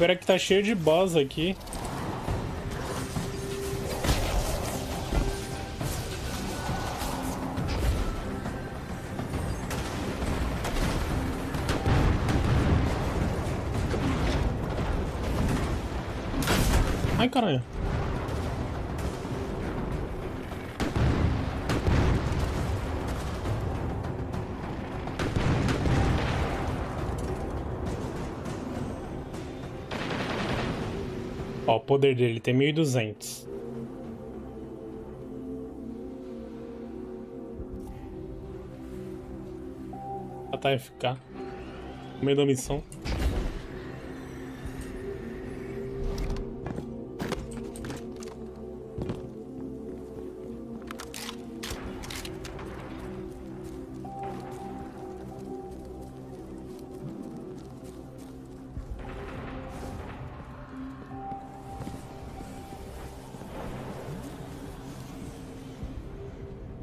Espera que tá cheio de boss aqui. Ai, caralho. Poder dele tem 1200. Até ficar. No meio da missão.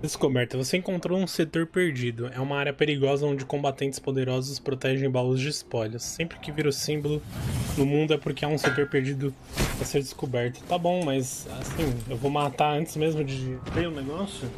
Descoberta. Você encontrou um setor perdido. É uma área perigosa onde combatentes poderosos protegem baús de espólios. Sempre que vira o símbolo no mundo é porque há um setor perdido a ser descoberto. Tá bom, mas assim, eu vou matar antes mesmo de ver o negócio?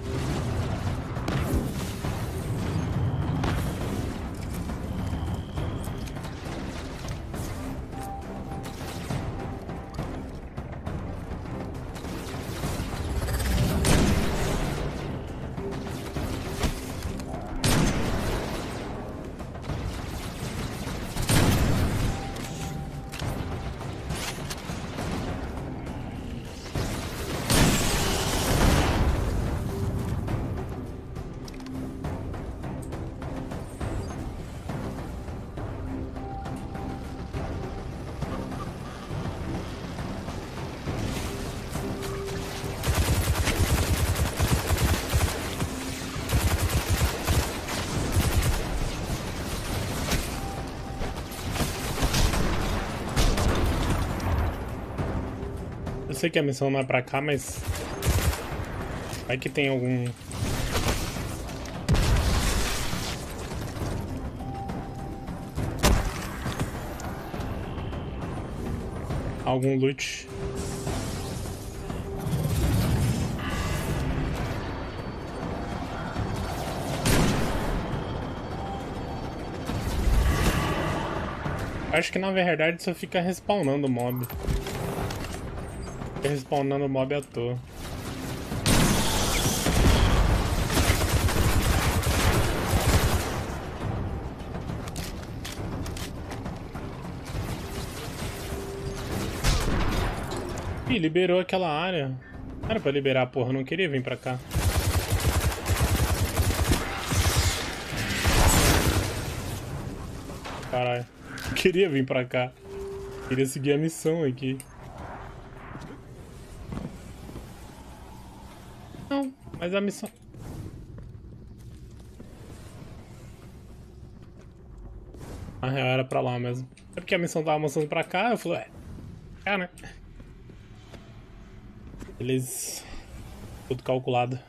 Sei que a missão não é pra cá, mas... Vai que tem algum... Algum loot. Acho que na verdade só fica respawnando o mob. Fica respawnando o mob à toa. Ih, liberou aquela área. Era pra liberar, porra, eu não queria vir pra cá. Caralho, queria vir pra cá. Queria seguir a missão aqui. Não, mas a missão... Na real era pra lá mesmo. É porque a missão tava mostrando pra cá, eu falei, é, né? Beleza. Tudo calculado.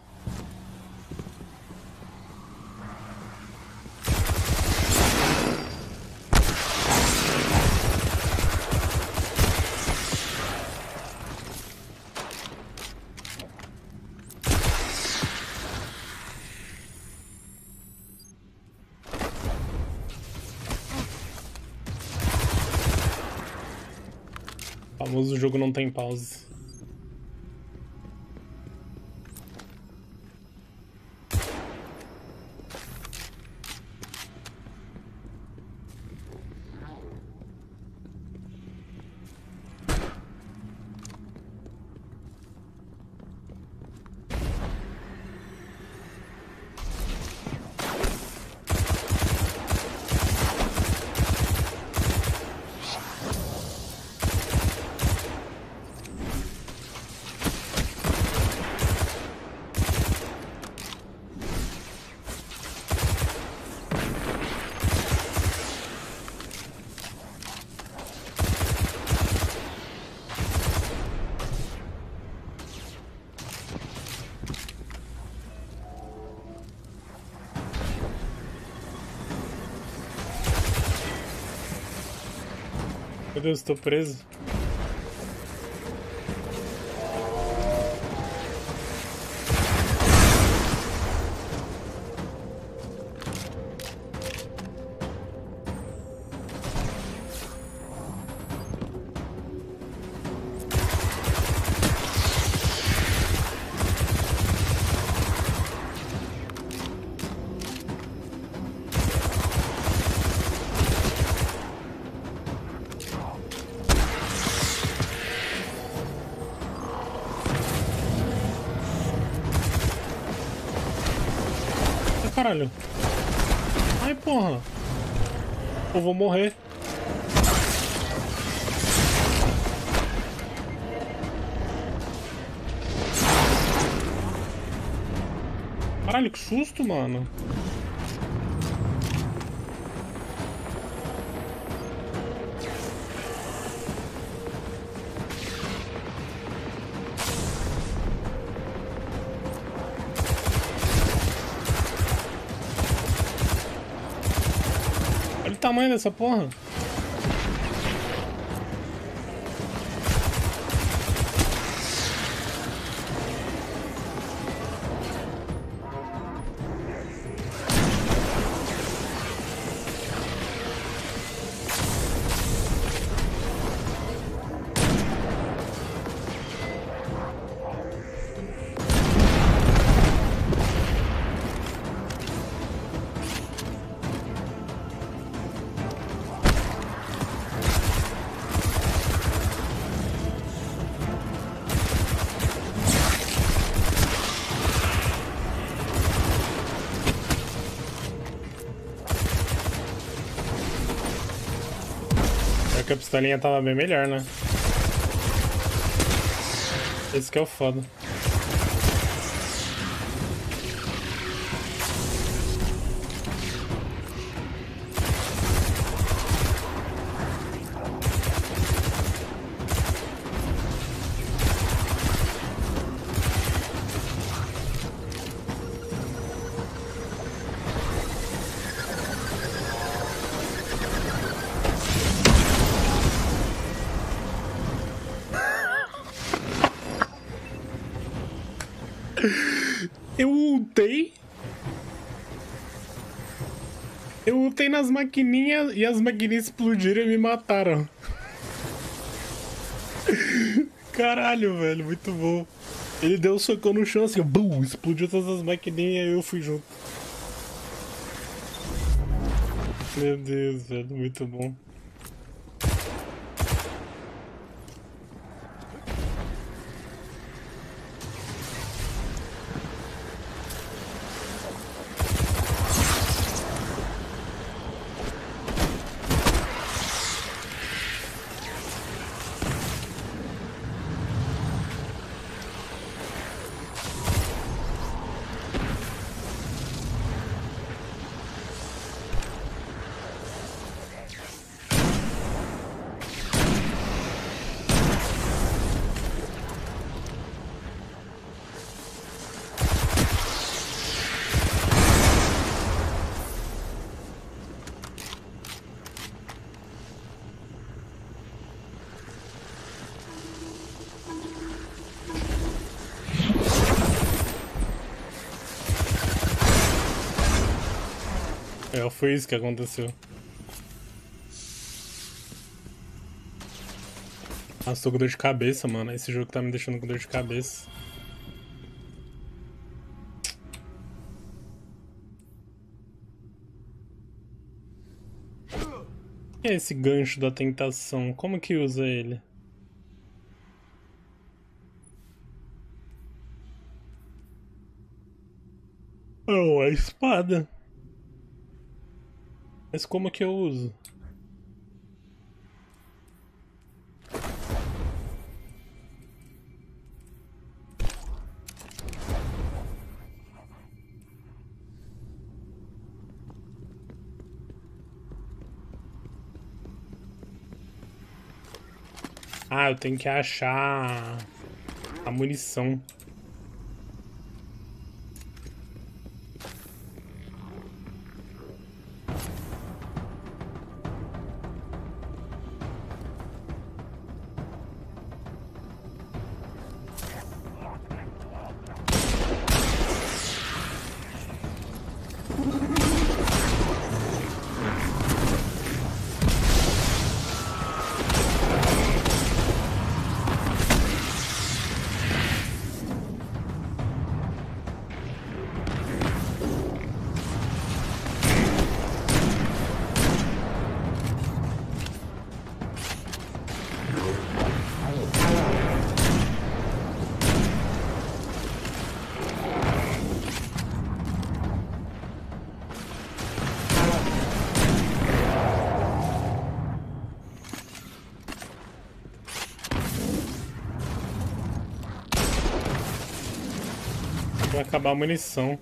O famoso jogo não tem pause. Meu Deus, tô preso. Caralho. Ai, porra. Eu vou morrer. Caralho, que susto, mano. Tamanho dessa porra? A pistolinha tava bem melhor, né? Esse que é o foda. E as maquininhas explodiram e me mataram. Caralho, velho, muito bom. Ele deu um socão no chão assim, bum, explodiu todas as maquininhas e eu fui junto. Meu Deus, velho, muito bom. É, foi isso que aconteceu. Nossa, tô com dor de cabeça, mano. Esse jogo tá me deixando com dor de cabeça. Que é esse gancho da tentação? Como que usa ele? Oh, a espada. Mas como que eu uso? Ah, eu tenho que achar a munição. Acabar a munição.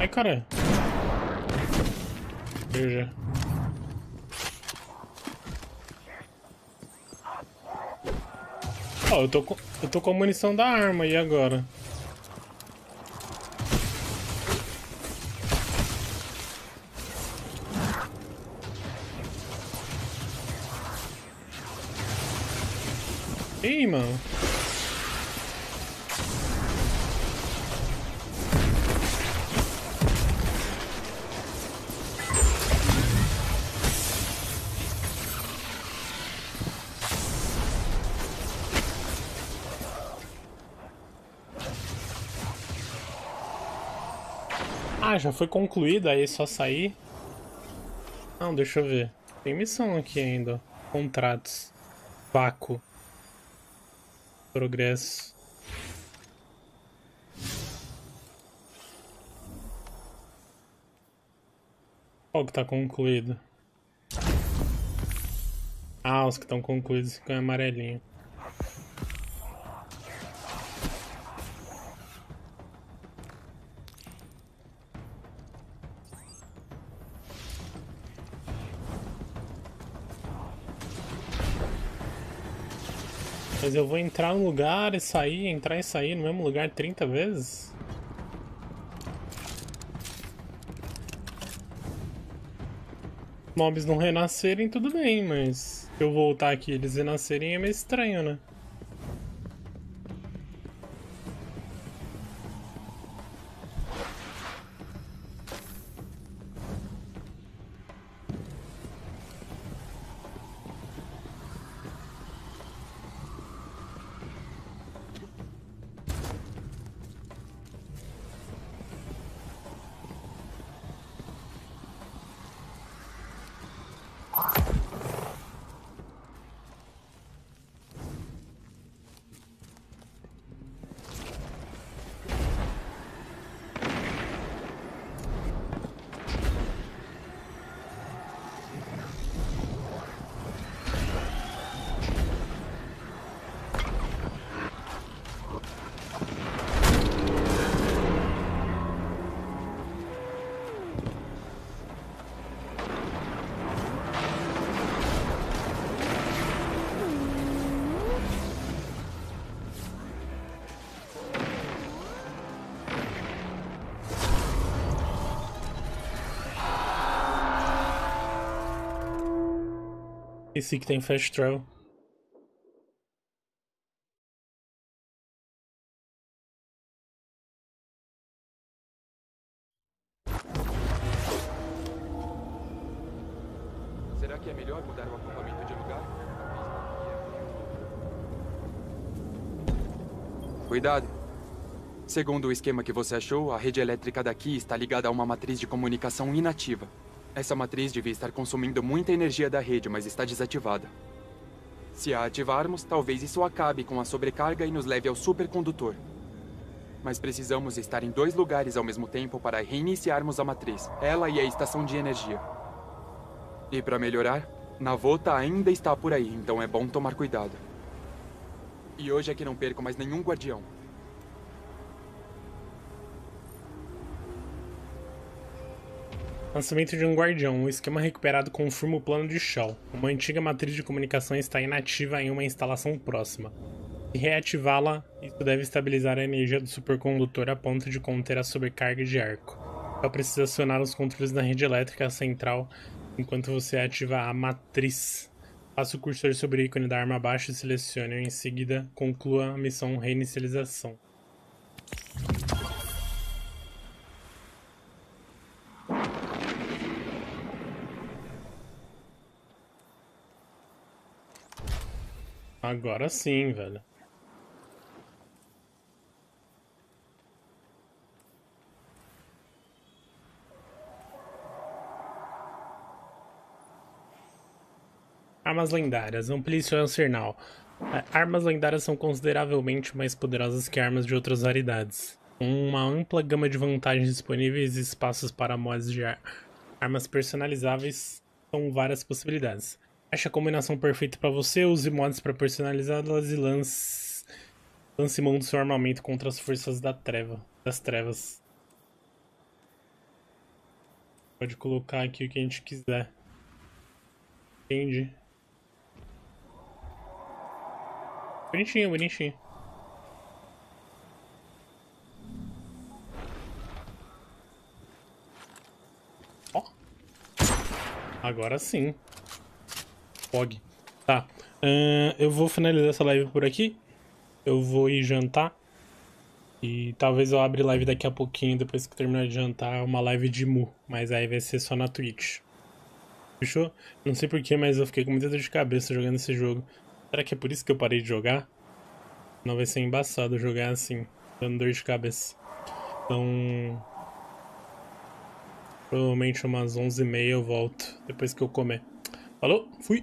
Ai, cara. Veja. Ó, eu tô com, eu tô com a munição da arma e agora? Ih, mano. Ah, já foi concluída, aí é só sair. Não, deixa eu ver. Tem missão aqui ainda. Contratos. Vácuo. Progresso. Qual que tá concluído? Ah, os que estão concluídos ficam amarelinho. Mas eu vou entrar no lugar e sair, entrar e sair no mesmo lugar 30 vezes? Mobs não renascerem, tudo bem, mas eu voltar aqui e eles renascerem é meio estranho, né? Esse que tem fast travel. Será que é melhor mudar o acampamento de lugar? Cuidado. Segundo o esquema que você achou, a rede elétrica daqui está ligada a uma matriz de comunicação inativa. Essa matriz devia estar consumindo muita energia da rede, mas está desativada. Se a ativarmos, talvez isso acabe com a sobrecarga e nos leve ao supercondutor. Mas precisamos estar em dois lugares ao mesmo tempo para reiniciarmos a matriz, ela e a estação de energia. E para melhorar, Navota ainda está por aí, então é bom tomar cuidado. E hoje é que não perco mais nenhum guardião. Lançamento de um guardião. Um esquema recuperado confirma o plano de Shaw. Uma antiga matriz de comunicação está inativa em uma instalação próxima. Se reativá-la, isso deve estabilizar a energia do supercondutor a ponto de conter a sobrecarga de arco. Só precisa acionar os controles da rede elétrica central enquanto você ativa a matriz. Passe o cursor sobre o ícone da arma abaixo e selecione. Em seguida, conclua a missão reinicialização. Agora sim, velho. Armas lendárias. Amplie seu arsenal. É, armas lendárias são consideravelmente mais poderosas que armas de outras variedades. Com uma ampla gama de vantagens disponíveis e espaços para mods de ar armas personalizáveis, são várias possibilidades. Ache a combinação perfeita para você, use mods para personalizá-las e lance, lance mão do seu armamento contra as forças da treva, das trevas. Pode colocar aqui o que a gente quiser. Entendi. Bonitinho, bonitinho. Ó. Agora sim. Fog. Tá. Uh, eu vou finalizar essa live por aqui. Eu vou ir jantar. E talvez eu abra live daqui a pouquinho, depois que terminar de jantar, uma live de Mu. Mas aí vai ser só na Twitch. Fechou? Não sei porquê, mas eu fiquei com muita dor de cabeça jogando esse jogo. Será que é por isso que eu parei de jogar? Não vai ser embaçado jogar assim, dando dor de cabeça. Então. Provavelmente umas 11h30 eu volto, depois que eu comer. Falou, fui!